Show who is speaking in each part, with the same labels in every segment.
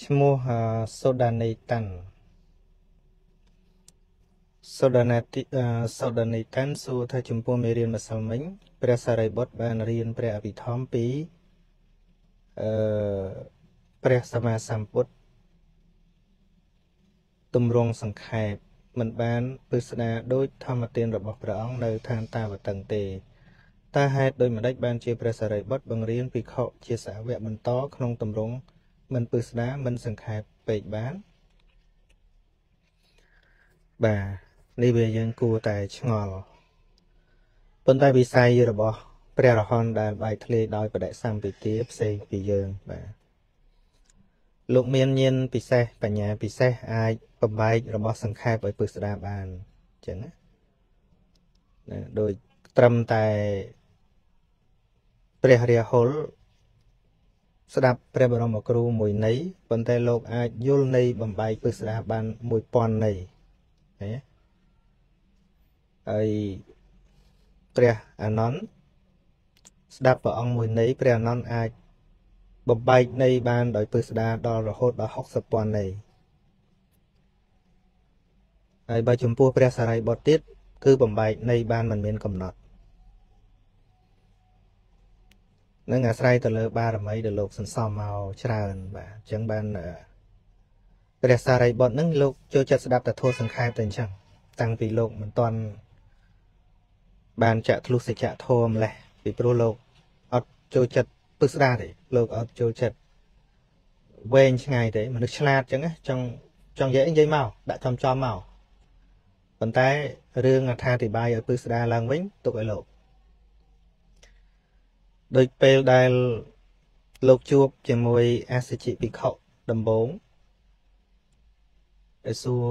Speaker 1: ឈ្មោះសូដានីតាន់សូដាណាទីសូដានីតាន់សួរថាចំពោះមេរៀនម្សិលមិញព្រះសារីបុត្របានរៀនព្រះអភិធម្មពីអឺព្រះសម្មាសម្ពុទ្ធទម្រង់សង្ខេបមិនបានពិស្ដារដោយធម្មទានរបស់ព្រះអង្គនៅឋានតាវតឹងទេតើហេតុដូចម្ដេចបានជាព្រះសារីបុត្របង្រៀនភិក្ខុជាសាវកបន្តក្នុងទម្រង់ មិនពិស្ដារមិនសង្ខេបពេកបានបាទនេះវាយើងគួរតែឆ្ងល់ប៉ុន្តែវិស័យរបស់ព្រះរហន្តដែលបែកធ្លាយដោយបដិសម្ពិទាផ្សេងពីយើងបាទលោកមានញាណពិសេសបញ្ញាពិសេសអាចបំបែករបស់សង្ខេបឲ្យពឹស្ដារបានអញ្ចឹងណាណាដោយត្រឹមតែព្រះរាហុល ស្ដាប់ព្រះបរមគ្រូមួយន័យប៉ុន្តែលោកអាចយល់ន័យបំបែកពឹស្ដារបាន1000ន័យឃើញទេហើយព្រះអានន្ទស្ដាប់ព្រះអង្គមួយន័យព្រះអានន្ទអាចបំបែកន័យបានដោយពឹស្ដារដល់រហូតដល់60ពាន់ន័យហើយបើចំពោះព្រះសារីបុត្រទៀតគឺបំបែកន័យបានមិនមានកំណត់ នឹងអាស្រ័យទៅលើ បារមីដែលលោកសន្សំមកច្រើនបាទអញ្ចឹងបានព្រះសារីបុត្រនឹងលោកចូលចិត្តស្ដាប់តែធម៌សង្ខេបតែអញ្ចឹងតាំងពីលោកមិនទាន់បានចាក់ធ្លុះសច្ចធម៌ម្លេះពីព្រោះលោកអត់ចូលចិត្តពឹស្ដារទេលោកអត់ចូលចិត្តវែងឆ្ងាយទេមនុស្សឆ្លាតអញ្ចឹងចង់ចង់និយាយនិយាយមកដាក់ចំចំមកប៉ុន្តែរឿងអត្ថាធិប្បាយឲ្យពឹស្ដារឡើងវិញទុកឲ្យលោក ដូចពេលដែលលោកជួបជាមួយអសិជិភិក្ខុដំបងដែលសួរ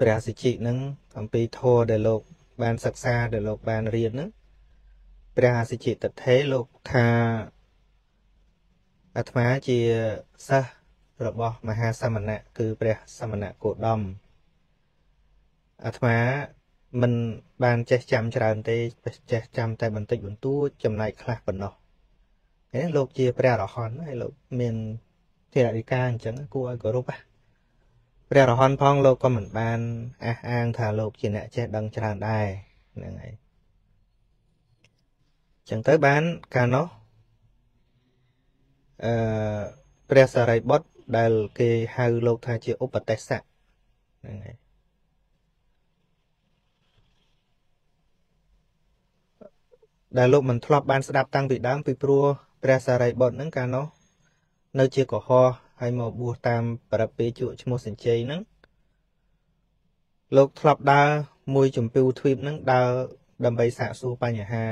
Speaker 1: ព្រះអសិជិនឹងអំពីធម៌ដែលលោក បានសិក្សាដែលលោកបានរៀនហ្នឹងព្រះអសិជិតថេលោកថាអាត្មាជាសិស្សរបស់មហាសមណៈគឺព្រះសមណៈគោតមអាត្មា មិនបានចេះចាំច្រើនទេចេះចាំតែបន្តិចបន្តួចចំណែកខ្លះប៉ុណ្ណោះនេះលោកជាព្រះអរហន្តហើយលោកមានធរណិកាអញ្ចឹងគួរឲ្យគោរពណាព្រះរហន្តផងលោកក៏មិនបានអះអាងថាលោកជាអ្នកចេះដឹងច្រើនដែរហ្នឹងហើយចឹងទៅបានកាលនោះអឺព្រះសារីបុត្រដែលគេហៅលោកថាជាឧបទេសៈហ្នឹងហើយ ដែលលោកមិនធ្លាប់បានស្ដាប់តាំងពីដើមពីព្រោះព្រះសារីបុត្រហ្នឹងកាលនោះនៅជាកុហកហើយមកបួសតាមប្រពៃជក់ឈ្មោះសញ្ជ័យហ្នឹងលោកធ្លាប់ដើរមួយចំពីវទ្វីបហ្នឹងដើរដើម្បីសាកសួរបញ្ហា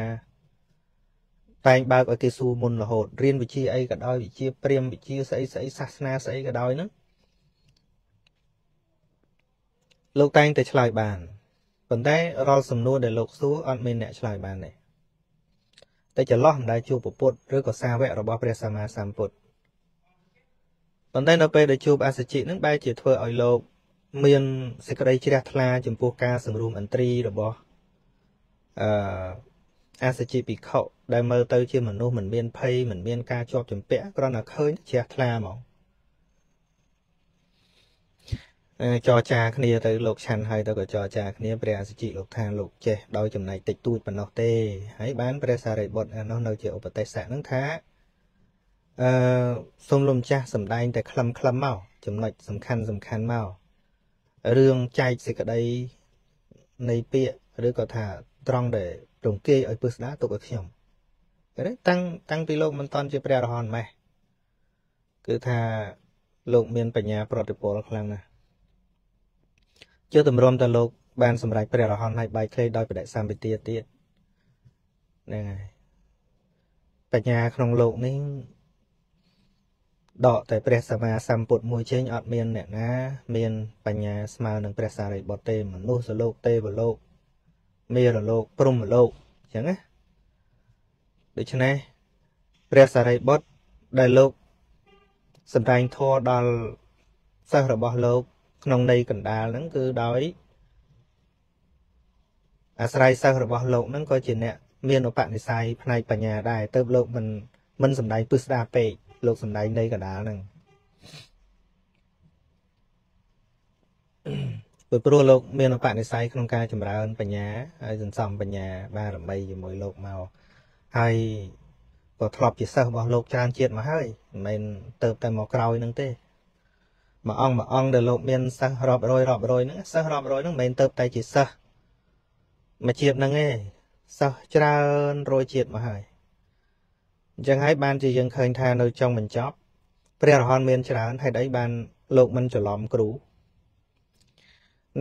Speaker 1: តែងបើកឲ្យគេសួរមុនរហូតរៀនវិជាអីក៏ដោយវិជាព្រាមវិជាស្អីស្អីសាសនាស្អីក៏ដោយហ្នឹងលោកតែងតែឆ្លើយបានប៉ុន្តែរាល់សំណួរដែលលោកសួរអត់មានអ្នកឆ្លើយបានទេ តែចន្លោះមិនដែលជួបពុទ្ធឬក៏សាវករបស់ព្រះសម្មាសម្ពុទ្ធប៉ុន្តែនៅពេលដែលជួបអសជិនឹងបែរជាធ្វើឲ្យលោក មានសេចក្តីជ្រះថ្លា ចំពោះការសម្រួមអន្ត្រីរបស់អឺអសជិភិក្ខុដែលមើលទៅជាមនុស្សមិនមានភ័យមិនមានការជាប់ជំពាក់គ្រាន់តែឃើញជ្រះថ្លាហ្មង ចរចាគ្នាទៅលោកឆាន់ហើយទៅក៏ចរចាគ្នាព្រះអសជិលោកថាលោកចេះដោយចំណែកតិចតួចប៉ុណ្ណោះទេហើយបានព្រះសារីបុត្រនោះនៅជាឧបទេសៈនឹងថាអឺសូមលោកម្ចាស់សំដែងតែខ្លឹមខ្លឹមមកចំណុចសំខាន់សំខាន់មករឿងចែកសេចក្តីនៃពាក្យឬក៏ថាត្រង់ដែលរង្គាយឲ្យពឹស្ដាទុកឲ្យខ្ញុំតែតាំងតាំងពីលោកមិនតន់ជាព្រះអរហន្តម៉េះគឺថាលោកមានបញ្ញាប្រតិពលខ្លាំងណាស់ ជឿតម្រុំតែលោកបានសម្រេចព្រះអរហន្តហើយបែកធ្លាយដោយបដិសម្បទាទៀតហ្នឹងហើយបញ្ញាក្នុងលោកនេះដកតែព្រះសម្មាសម្ពុទ្ធមួយចេញអត់មានអ្នកណា មាន បញ្ញាស្មើនឹងព្រះសារីបុត្រទេមនុស្សលោកទេវលោកមេរលោកព្រហ្មលោកអញ្ចឹងណាដូច្នេះព្រះសារីបុត្រដែលលោកសម្ដែងធម៌ដល់សិស្សរបស់លោក ក្នុងន័យកណ្ដាលហ្នឹងគឺដោយអាស្រ័យសិស្សរបស់លោកហ្នឹងក៏ជាអ្នកមានឧបនិស្ស័យផ្នែកបញ្ញាដែរទៅលោកមិនមិនសម្ដែងពឹស្ដាពេកលោកសំដែងនៃកដាលហ្នឹងព្រោះព្រោះលោកមានបនិស័យក្នុងការចម្រើនបញ្ញាហើយសន្សំបញ្ញាបារមីជាមួយលោកមកហើយក៏ធ្លាប់ជាសិស្សរបស់លោកច្រើនជាតិមកហើយមិនមែនទៅតែមកក្រោយនឹងទេ មួយអង្គមួយអង្គដែលលោកមានសិស្សរាប់រយរាប់រយហ្នឹងសិស្សរាប់រយហ្នឹងមិនមែនទៅតែជាសិស្សមួយជាតិហ្នឹងទេសិស្សច្រើនរយជាតិមកហើយអញ្ចឹងហើយបានជាយើងឃើញថានៅចុងបញ្ចប់ព្រះរហន្តមានច្រើនហេតុអីបានលោកមិនច្រឡំគ្រូ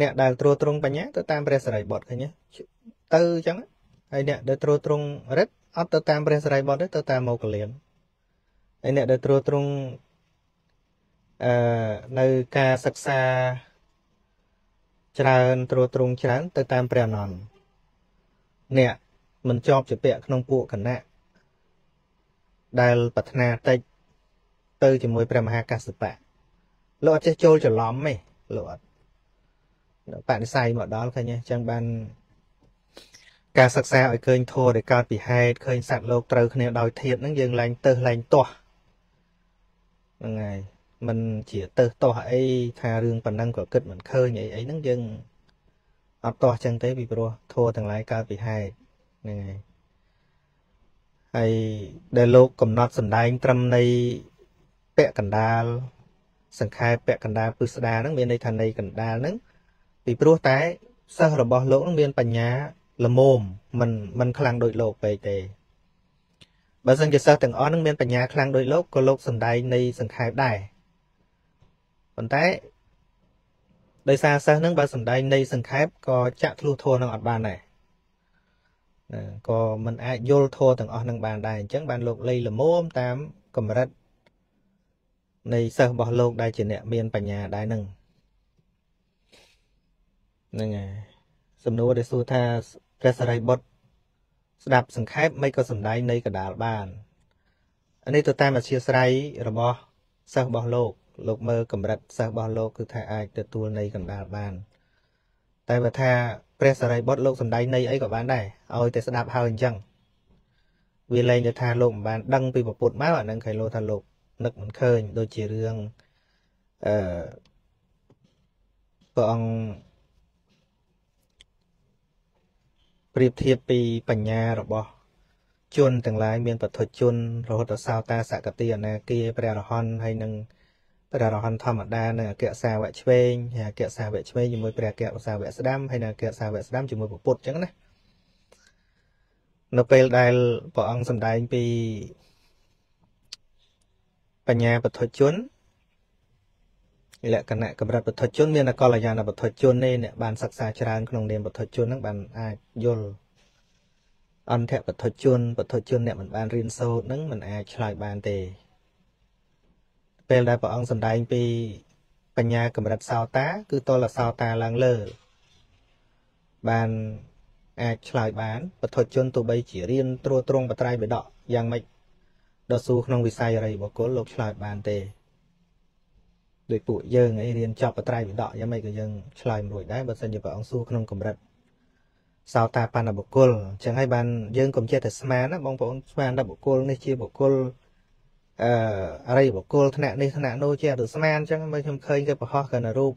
Speaker 1: អ្នកដែលត្រួតត្រងបញ្ញាទៅតាមព្រះសរិបុត្រឃើញទេទៅអញ្ចឹងហើយអ្នកដែលត្រួតត្រងរិទ្ធអត់ទៅតាមព្រះសរិបុត្រទេទៅតាមមកលៀនហើយអ្នកដែលត្រួតត្រង អឺនៅការសិក្សាច្រើនត្រួតត្រងច្រើន ទៅតាមព្រះអនន្តអ្នកមិនជាប់ជាពាក់ក្នុងពួកគណៈដែលប្រាថ្នាតិចទៅជាមួយព្រះមហាកសបៈលោកអត់ចេះចូលច្រឡំទេលោកអត់បដិស័យមកដល់ឃើញអញ្ចឹងបាន ការសិក្សាឲ្យឃើញធម៌ដែលកើតពីហេតុឃើញសត្វលោកត្រូវគ្នាដោយធៀបហ្នឹងយើងឡើងទៅឡើងទាស់ហ្នឹងហើយ มันជាទៅទាស់អីថារឿងប៉ុណ្ណឹងក៏គិតមិនឃើញអីអីហ្នឹងយើងអត់ទាស់ចឹងទេពីព្រោះធម៌ទាំងឡាយកើតពីហេតុហ្នឹងហើយហើយដែលលោកកំណត់សម្ដែង ត្រឹមនៃពាក់កណ្ដាលសង្ខេបពាក់កណ្ដាលពឹស្ដាហ្នឹងមានន័យថានៃកណ្ដាលហ្នឹងពីព្រោះតែសិស្សរបស់លោកនឹងមានបញ្ញាល្មមមិនមិនខ្លាំងដូចលោកពេកទេបើសិនជាសិស្សទាំងអស់នឹងមានបញ្ញាខ្លាំងដូចលោកក៏លោកសំដែងនៃសង្ខេបដែរ ប៉ុន្តែដោយសារសិស្សនឹងបើសំដែងនៃសង្ខេបក៏ចាក់ធ្លុះធัวនឹងអត់បានដែរណាក៏មិនអាចយល់ធัวទាំងអស់នឹងបានដែរអញ្ចឹងបានលោកលៃល្មមតាមកម្រិតនៃសិស្សរបស់លោកដែលជាអ្នកមានបញ្ញាដែរនឹងហ្នឹងហើយសំណួរដែលសួរថាព្រះសរិបុត្រស្ដាប់សង្ខេបមិនក៏សំដែងនៃកដាលបាននេះទៅតាមអធិស្ឋ័យរបស់សិស្សរបស់លោក លោកមើលកម្រិតសិស្សរបស់លោកគឺថាអាចទទួលនៃកណ្ដាលបាន តែបើថាព្រះសរិបុត្រលោកសំដែងនៃអីក៏បានដែរឲ្យតែស្ដាប់ហើយអញ្ចឹងវាលែងទៅថាលោកមិនបានដឹងពីពុទ្ធមកអានឹងខៃលោថាលោកនឹកមិនឃើញដូចជារឿងអឺព្រះអង្គប្រៀបធៀបពីបញ្ញារបស់ជនទាំងឡាយមានពធជនរហូតដល់សោតាសកតិអនាគាព្រះរហន្តហើយនឹង ព្រះរហន្តធម្មតានិងអគ្គសាវកឆ្វេងហើយអគ្គសាវកឆ្វេងជាមួយព្រះអគ្គសាវកស្ដាំហើយនិងអគ្គសាវកស្ដាំជាមួយពុទ្ធអញ្ចឹងណានៅពេលដែលព្រះអង្គសម្ដែងពីបញ្ញាពធជនលក្ខណៈកម្រិតបុថជន មានអកលយានបុថជននេះអ្នកបានសិក្សាច្រើនក្នុងនាមបុថជនហ្នឹងបានអាចយល់អន្តៈបុថជនបុថជនអ្នកមិនបានរៀនសូត្រហ្នឹងមិនអាចឆ្លើយបានទេ ពេលដែលព្រះអង្គសម្ដែងពីបញ្ញាកម្រិតសោតា គឺតលសោតាឡើងលើ បានអាចឆ្លើយបានបុថជនទោះបីជារៀនត្រួតត្រងបត្រៃបិដកយ៉ាងម៉េចដល់សួរក្នុងវិស័យអរិយបុគ្គលលោកឆ្លើយបានទេដោយពួកយើងអីរៀនចប់បត្រៃវិដកយ៉ាងម៉េចក៏យើងឆ្លើយមិនរួចដែរបើសិនជាព្រះអង្គសួរក្នុងកម្រិតសោតាបណ្ណបុគ្គលអញ្ចឹងហើយបានយើងកុំចេះតែស្មានណាបងប្អូនស្មានថាបុគ្គលនេះជាបុគ្គល អឺអរិយបុគ្គលថ្នាក់នេះថ្នាក់នោះជាទៅស្មានអញ្ចឹងមើលខ្ញុំឃើញគេប្រហោះកណ្ដរូប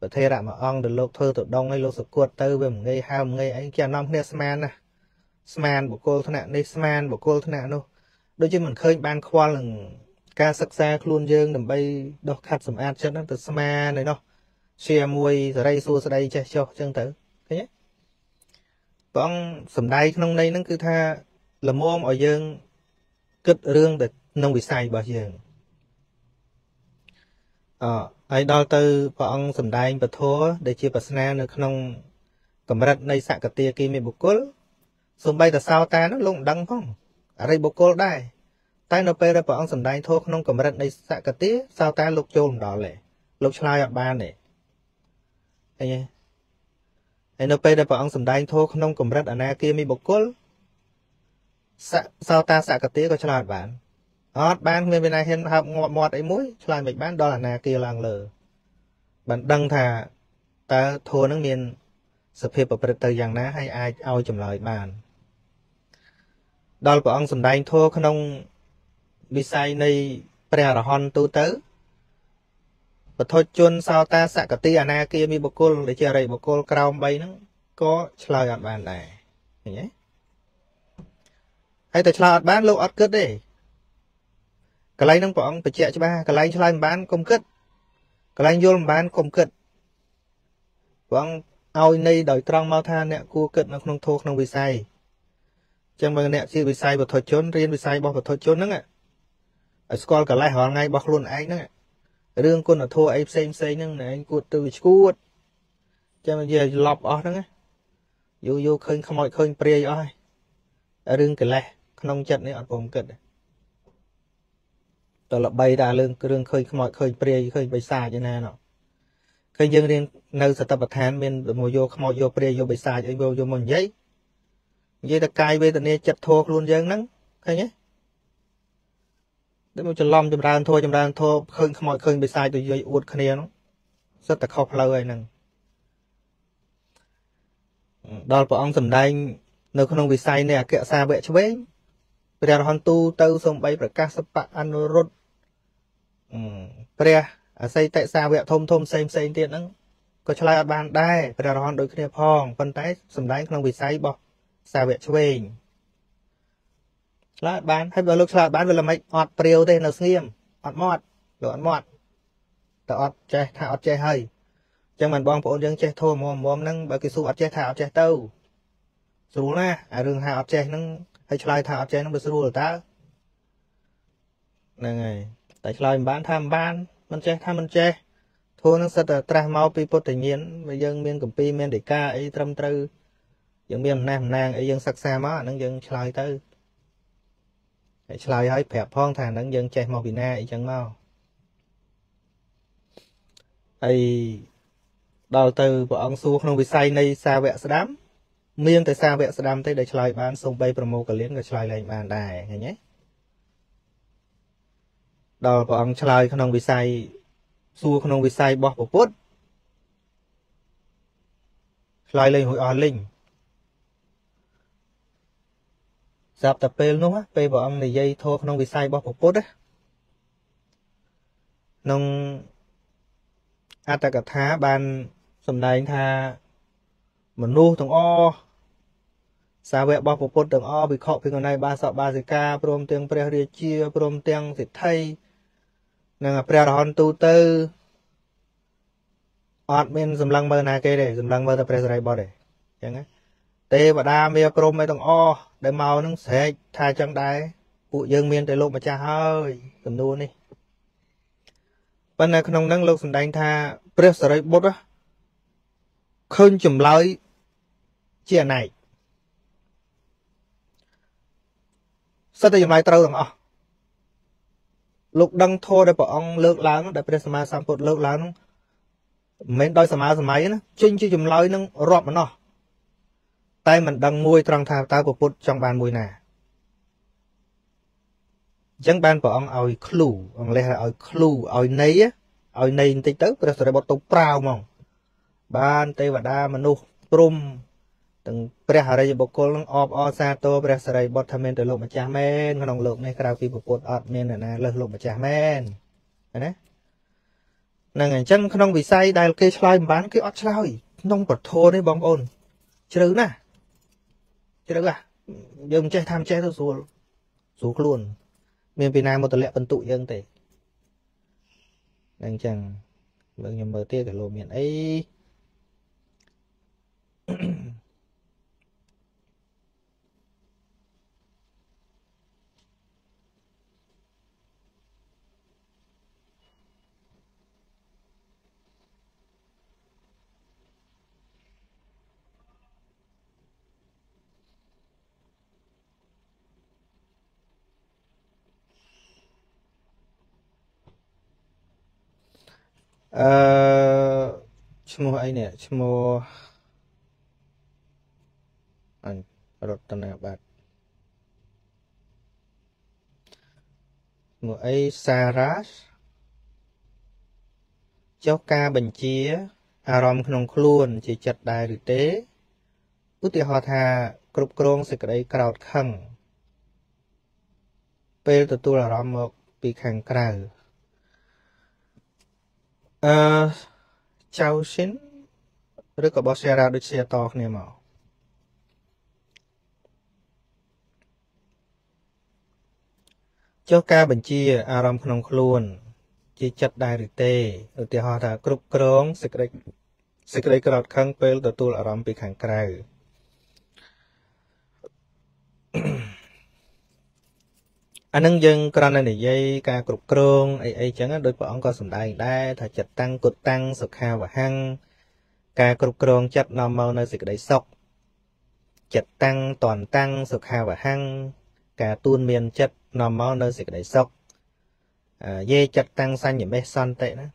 Speaker 1: ប្រធេរៈមួយអង្គទៅលោកធ្វើទៅដងឲ្យលោកសគត់ទៅវាមិនងាយហើមងាយអីគេអានំគ្នាស្មានណាស្មានបុគ្គលថ្នាក់នេះស្មានបុគ្គលថ្នាក់នោះដូចជាមិនឃើញបានខ្វល់នឹងការសិក្សាខ្លួនយើងដើម្បីដោះខាត់សម្អាតចិត្តហ្នឹងទៅស្មានឯនោះជាមួយសរីសួស្ដីចេះចុះអញ្ចឹងទៅឃើញទេព្រះអង្គសំដែងក្នុងន័យហ្នឹងគឺថាលមមឲ្យយើងគិតរឿងទៅ ក្នុងវិស័យរបស់យើងអហើយដល់ទៅព្រះអង្គសំដែងពធដែលជាប្រស្នានៅក្នុងកម្រិតនៃសកតិគិមេបុគ្គលសំបីតសោតានោះលោកមិនដឹងផងអរិយបុគ្គលដែរតែនៅពេលដែលព្រះអង្គសម្ដែងធម៌ក្នុងកម្រិតនៃសកតិសោតាលោកចូលមិនដល់ទេលោកឆ្លើយអត់បានទេឃើញទេហើយនៅពេលដែលព្រះអង្គសម្ដែងធម៌ក្នុងកម្រិតអនាគាមីបុគ្គលសោតាសកតិក៏ឆ្លើយអត់បាន អត់បានគ្មានវិណាហ៊ានហើបងាប់មាត់អីមួយឆ្លើយមិនបានដល់អនាគាឡើងលើបានដឹងថាតើធម៌នឹងមានសភាពប្រព្រឹត្តទៅយ៉ាងណាហើយអាចឲ្យចម្លើយបាន ដល់ព្រះអង្គសម្ដែងធម៌ក្នុងវិស័យនៃព្រះអរហន្តទូទៅបទជនសោតាសកតិអនាគាមីបុគ្គលដែលជាអរិយបុគ្គលក្រោម3ហ្នឹងក៏ឆ្លើយអត់បានដែរឃើញទេហើយតែឆ្លើយអត់បានលោកអត់គិតទេ កន្លែងហ្នឹងព្រះអង្គបញ្ជាក់ច្បាស់កន្លែងឆ្លើយមិនបានកុំគិតកន្លែងយល់មិនបានកុំគិតព្រះអង្គឲ្យនៃដោយត្រង់មកថាអ្នកគួរគិតនៅក្នុងធម៌ក្នុងវិស័យចឹងបើអ្នកជាវិស័យវត្ថុជនរៀនវិស័យរបស់វត្ថុជនហ្នឹងឲ្យស្គាល់កលេសរាល់ថ្ងៃរបស់ខ្លួនឯងហ្នឹងរឿងគុណធម៌អីផ្សេងផ្សេងហ្នឹងឯងគួរទៅឈួតចឹងនិយាយលប់អស់ហ្នឹងយូរយូរឃើញខ្មោចឃើញព្រាយអស់ហើយរឿងកលេសក្នុងចិត្តនេះអត់ព្រមគិតទេ តល្បីតែរឿងគ្រឿងឃើញខ្មោចឃើញព្រាយឃើញបិសាចឯណាណោះឃើញយើងរៀននៅសតបដ្ឋានមានមកយកខ្មោចយកព្រាយយកបិសាចអីយកយកមកនិយាយនិយាយតែកាយវេទនាចិត្តធោខ្លួនយើងហ្នឹងឃើញទេតែមកច្រឡំចម្រើនធោចម្រើនធោឃើញខ្មោចឃើញបិសាចទៅយាយអួតគ្នាហ្នឹងសិតតែខុសផ្លូវហើយហ្នឹងដល់ព្រះអង្គសម្ដែង នៅក្នុងវិស័យនៃអក្សសាវៈឆ្វេងព្រះរហន្តទូទៅសំបីប្រកាសសបៈអនុរុទ្ធ ព្រះអស័យតិសាវៈធំធំផ្សេងផ្សេងទៀតហ្នឹងក៏ឆ្លើយអត់បានដែរព្រះរហន្តដូចគ្នាផងប៉ុន្តែសំដែងក្នុងវិស័យរបស់សាវៈឆ្វេងឆ្លើយបានហើយបើលោកឆ្លើយបានវាល្មិចអត់ព្រាវទេនៅស្ងៀមអត់មាត់លោកអត់មាត់តែអត់ចេះថាអត់ចេះហើយអញ្ចឹងមិនបងប្អូនយើងចេះធម៌មុំមុំហ្នឹងបើគេសួរអត់ចេះថាអត់ចេះទៅស្រួលណាស់អារឿងថាអត់ចេះហ្នឹងហើយឆ្លើយថាអត់ចេះហ្នឹងវាស្រួលតើហ្នឹងហើយ តែឆ្លើយមិនបានថាមិនបានមិនចេះថាមិនចេះធម៌ហ្នឹងសិតតែត្រាស់មកពីពុទ្ធញ្ញាណបើយើងមានកម្ពីមានដីកាអីត្រឹមត្រូវយើងមានអំណះអំណាងអីយើងសិក្សាមកអាហ្នឹងយើងឆ្លើយទៅហើយឆ្លើយឲ្យប្រាប់ផងថាហ្នឹងយើងចេះមកពីណាអីចឹងមកហើយដល់ទៅព្រះអង្គសួរក្នុងវិស័យនៃសាវកស្ដាំ មានតែសាវកស្ដាំទេដែលឆ្លើយបានសូម្បីប្រមោកលៀនក៏ឆ្លើយលែងបានដែរឃើញទេ ដល់ព្រះអង្គឆ្លើយក្នុងវិស័យសួរក្នុងវិស័យរបស់ពុទ្ធឆ្លើយលែងរួចអស់លីងស្រាប់តែពេលនោះពេលព្រះអង្គនិយាយធម៌ក្នុងវិស័យរបស់ពុទ្ធក្នុងអត្តកថាបានសម្ដែងថាមនុស្សទាំងអស់សាវករបស់ពុទ្ធទាំងអស់វិខភិក្ខុនីបាសកបាសិកាព្រមទាំងព្រះរាជាព្រមទាំងសិទ្ធិ និងព្រះរហន្តទូទៅអត់មានសម្លឹងមើលណាគេទេសម្លឹងមើលតែព្រះសរិបុត្រទេអញ្ចឹងណាទេវតាមេព្រមឯទាំងអស់ដែលមកនឹងស្រែកថាអញ្ចឹងដែរពួកយើងមានតែលោកម្ចាស់ហើយសំណួរនេះប៉ុន្តែក្នុងនឹងលោកសម្ដែងថាព្រះសរិបុត្រឃើញចម្លើយជាអណែកសិតតែចម្លើយត្រូវទាំងអស់ លោកដឹងធម៌ដែលព្រះអង្គលើកឡើងដែលព្រះសម្មាសម្ពុទ្ធលើកឡើងនោះមិនមែនដោយសមាសម័យណាចេញជាចម្លើយនឹងរាប់ម្នោះតែមិនដឹងមួយត្រង់ថាតើពុទ្ធចង់បានមួយណាអញ្ចឹងបានព្រះអង្គឲ្យ clue អង់គ្លេសឲ្យ clue ឲ្យន័យឲ្យន័យបន្តិចទៅព្រះសរិបុត្រទៅប្រាវហ្មងបានទេវតាមនុស្សព្រំ ទាំងព្រះអរិយបុគ្គលនឹងអបអរសាទរព្រះសរិបុត្រថាមានតែលោកម្ចាស់មែនក្នុងលោកនេះក្រៅពីពុទ្ធអត់មានអ្នកណាលើសលោកម្ចាស់មែនណាហ្នឹងអញ្ចឹងក្នុងវិស័យដែលគេឆ្លើយមិនបានគេអត់ឆ្លើយក្នុងពធនេះបងប្អូនជ្រៅណាស់ជ្រៅហ่ะយើងមិនចេះថាមិនចេះទៅស្រួលស្រួលខ្លួន មានពីណាមកតម្លាក់បន្ទុកយើងទេអញ្ចឹងមើលខ្ញុំមើលទៀតក៏លោកមានអី អឺឈ្មោះអីនេះឈ្មោះអញរតនាបាត់ឈ្មោះអីសារ៉ាសចុះការបញ្ជា អារម្មណ៍ក្នុងខ្លួន ជាចិត្តដែរឬទេឧទាហរណ៍ថា គ្រប់គ្រងសេចក្តីក្រោតខឹងពេលទទួលអារម្មណ៍មកពីខាងក្រៅ អឺចៅស៊ីនឬក៏បោះ share ដូច share តគ្នាមកចុះការបញ្ជាអារម្មណ៍ក្នុងខ្លួន ជាចិត្តដែរឬទេឧទាហរណ៍ថាគ្រប់គ្រងសេចក្តីសេចក្តីក្រោតខឹងពេលទទួលអារម្មណ៍ពីខាងក្រៅ អានឹងយើងគ្រាន់តែនិយាយការគ្រប់គ្រងអីអីចឹងដោយព្រះអង្គក៏សម្ដែងដែរថាចិត្តតាំងគុតតាំងសុខាវហੰការគ្រប់គ្រងចិត្តនាំមកនៅសេចក្តីសុខចិត្តតាំងតន់តាំងសុខាវហੰការទួនមានចិត្តនាំមកនៅសេចក្តីសុខយេចិត្តតាំងសញ្ញមេសន្តិណា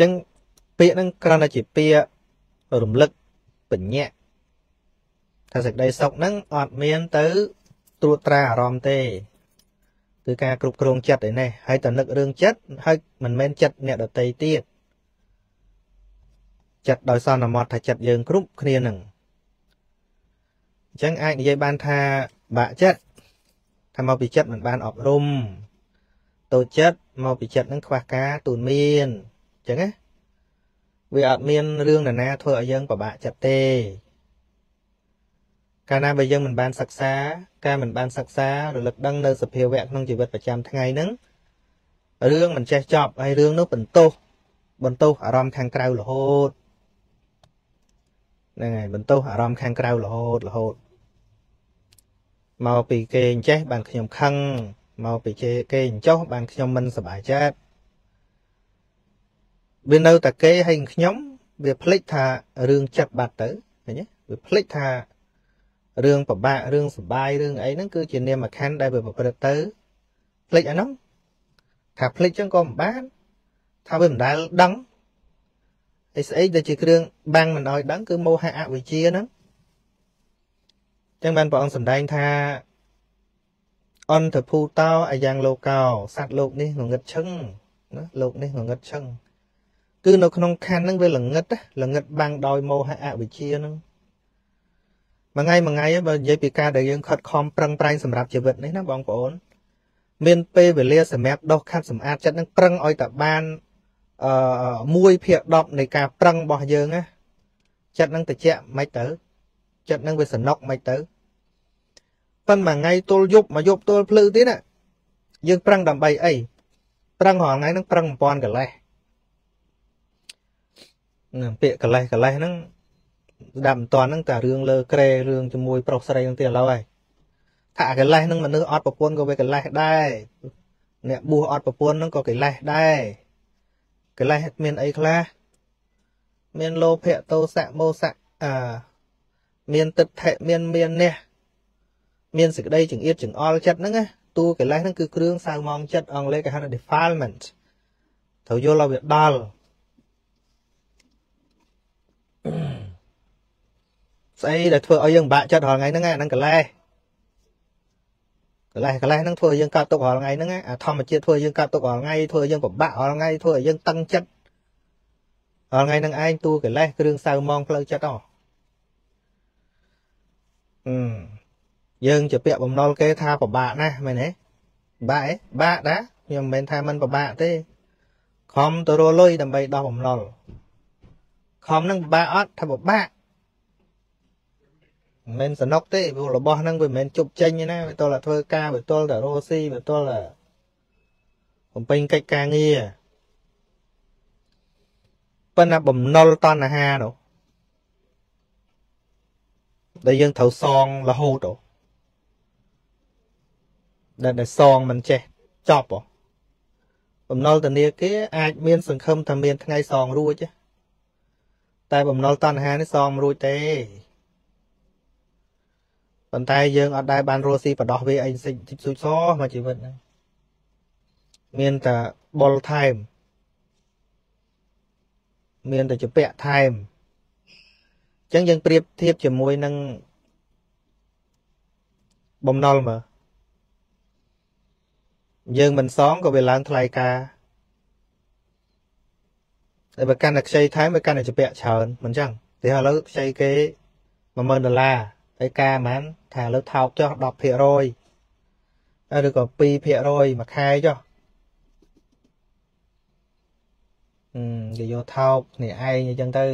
Speaker 1: ចឹងពាក្យហ្នឹងគ្រាន់តែជាពាក្យរំលឹកបញ្ញៈ ថាសេចក្តីសុខហ្នឹងអត់មានទៅត្រួតត្រាអារម្មណ៍ទេគឺការគ្រប់គ្រងចិត្តឯនេះហើយតនឹករឿងចិត្តហើយមិនមែនចិត្តអ្នកដតីទៀតចិត្តដោយសន្មត់ថាចិត្តយើងគ្រប់គ្នានឹងអញ្ចឹងអាចនិយាយបានថាបាក់ចិត្តថាមកពីចិត្តមិនបានអប់រំតូចចិត្តមកពីចិត្តនឹងខ្វះការទូនមានអញ្ចឹងណាវាអត់មានរឿងណាណាធ្វើឲ្យយើងពិបាកចិត្តទេ កាលណាបើយើងមិនបានសិក្សា ការមិនបានសិក្សារលឹកដឹងនៅសភាវៈក្នុងជីវិតប្រចាំថ្ងៃហ្នឹងរឿងមិនចេះចប់ហើយរឿងនោះបន្ទោសបន្ទោសអារម្មណ៍ខាងក្រៅរហូតហ្នឹងហើយបន្ទោសអារម្មណ៍ខាងក្រៅរហូតរហូតមកពីគេអញ្ចេះបានខ្ញុំខឹងមកពីគេអញ្ចោះបានខ្ញុំមិនសប្បាយចិត្តវានៅតែគេហើយខ្ញុំ វាភ្លេចថារឿងចិត្តបាត់ទៅឃើញទេវាភ្លេចថា រឿងពិបាករឿងសុបាយរឿងអីហ្នឹងគឺជានាមខណ្ឌដែលវាប្រព្រឹត្តទៅភ្លេចអាហ្នឹងថាភ្លេចចឹងក៏មិនបានថាវាមិនដែលដឹងអីស្អីដែលជាគ្រឿងបាំងមិនឲ្យដឹងគឺមោហៈអវិជ្ជាហ្នឹងចឹងបានព្រះអង្គសម្ដែងថាអន្តភូតោអាយ៉ាងលោកោសត្វលោកនេះងងឹតឈឹងណាលោកនេះងងឹតឈឹងគឺនៅក្នុងខណ្ឌហ្នឹងវាល្ងឹតល្ងឹតបាំងដោយមោហៈអវិជ្ជាហ្នឹង មួយថ្ងៃមួយថ្ងៃបើនិយាយពីការដែលយើងខិតខំប្រឹងប្រែងសម្រាប់ជីវិតនេះណាបងប្អូនមានពេលវេលាសម្រាប់ដោះខាត់សម្អាតចិត្តនឹងប្រឹងឲ្យតែបានអឺ1ភាគ10នៃការប្រឹងរបស់យើងណាចិត្តនឹងតិចមិនទៅចិត្តនឹងវាសនុកមិនទៅប៉ុន្តែមួយថ្ងៃទល់យប់មកយប់ទល់ភ្លឺទៀតណាយើងប្រឹងដើម្បីអីប្រឹងរាល់ថ្ងៃនឹងប្រឹង1000កលេសពាក្យកលេសកលេសហ្នឹងស្ដាប់មិនតាន់ហ្នឹងតែរឿងលើក្រែរឿងជាមួយប្រុសស្រីហ្នឹងទៀតឥឡូវហើយថាកលេសហ្នឹងមនុស្សអត់ប្រពន្ធក៏វាកលេសដែរអ្នកបួសអត់ប្រពន្ធហ្នឹងក៏កលេសដែរកលេសមានអីខ្លះមានលោភៈទោសៈមោសៈអាមានទិដ្ឋិមានមាននេះមានសេចក្តីចង្អៀតចង្អល់ចិត្តហ្នឹងណាតួកិលេសហ្នឹងគឺគ្រឿងសៅមងចិត្តអង់គ្លេសគេហៅថា defilement ត្រូវយល់ឲ្យវាដល់ ស្អីដែលធ្វើឲ្យយើងបាក់ចិត្តរាល់ថ្ងៃហ្នឹងហ្នឹងកលេសកលេសកលេសហ្នឹងធ្វើឲ្យយើងកើតទុករាល់ថ្ងៃហ្នឹងអាធម្មជាតិធ្វើឲ្យយើងកើតទុករាល់ថ្ងៃធ្វើឲ្យយើងពិបាករាល់ថ្ងៃធ្វើឲ្យយើងតឹងចិត្តរាល់ថ្ងៃហ្នឹងឯងតួកលេសគ្រឿងសៅមងផ្លូវចិត្តអស់អឺយើងជាពាក្យបំណុលគេថាពិបាកណាស់មែនទេបាក់អីបាក់ដែរខ្ញុំមិនមែនថាมันពិបាកទេខំទៅរលុយដើម្បីដោះបំណុលខំនឹងពិបាកអត់ថាពិបាក មិនមែនសនុកទេព្រោះរបស់ហ្នឹងវាមិនមែនជប់ចេញទេណាវាទល់តែធ្វើការវាទល់តែរស់ស៊ីវាទល់តែបំពេញកិច្ចការងារប៉ុន្តែបំណុលតណ្ហានោះដែលយើងត្រូវសងរហូតដែលដែលសងមិនចេះចប់បំណុលធនាគារអាចមានសង្ឃឹមថាមានថ្ងៃសងរួចតែបំណុលតណ្ហានេះសងមិនរួចទេ ប៉ុន្តែយើងអត់ដែលបានរស់ស៊ីបដោះវាអីសិចស៊ូចសមកជីវិតហ្នឹងមានតែបុលថែមមានតែជាពាក់ថែមអញ្ចឹងយើងប្រៀបធៀបជាមួយនឹងបំណុលមើលយើងមិនសងក៏វាឡើងថ្លៃការតែបើកាន់តែខ្ចីថែមវាកាន់តែជាពាក់ច្រើនមិនអញ្ចឹងតែឥឡូវខ្ចីគេ10000ដុល្លារ ហើយការហ្មងថាលើថោកចុះ10%ឬក៏2%មួយខែចុះអឺគេយកថោកនេះឯងអញ្ចឹងទៅ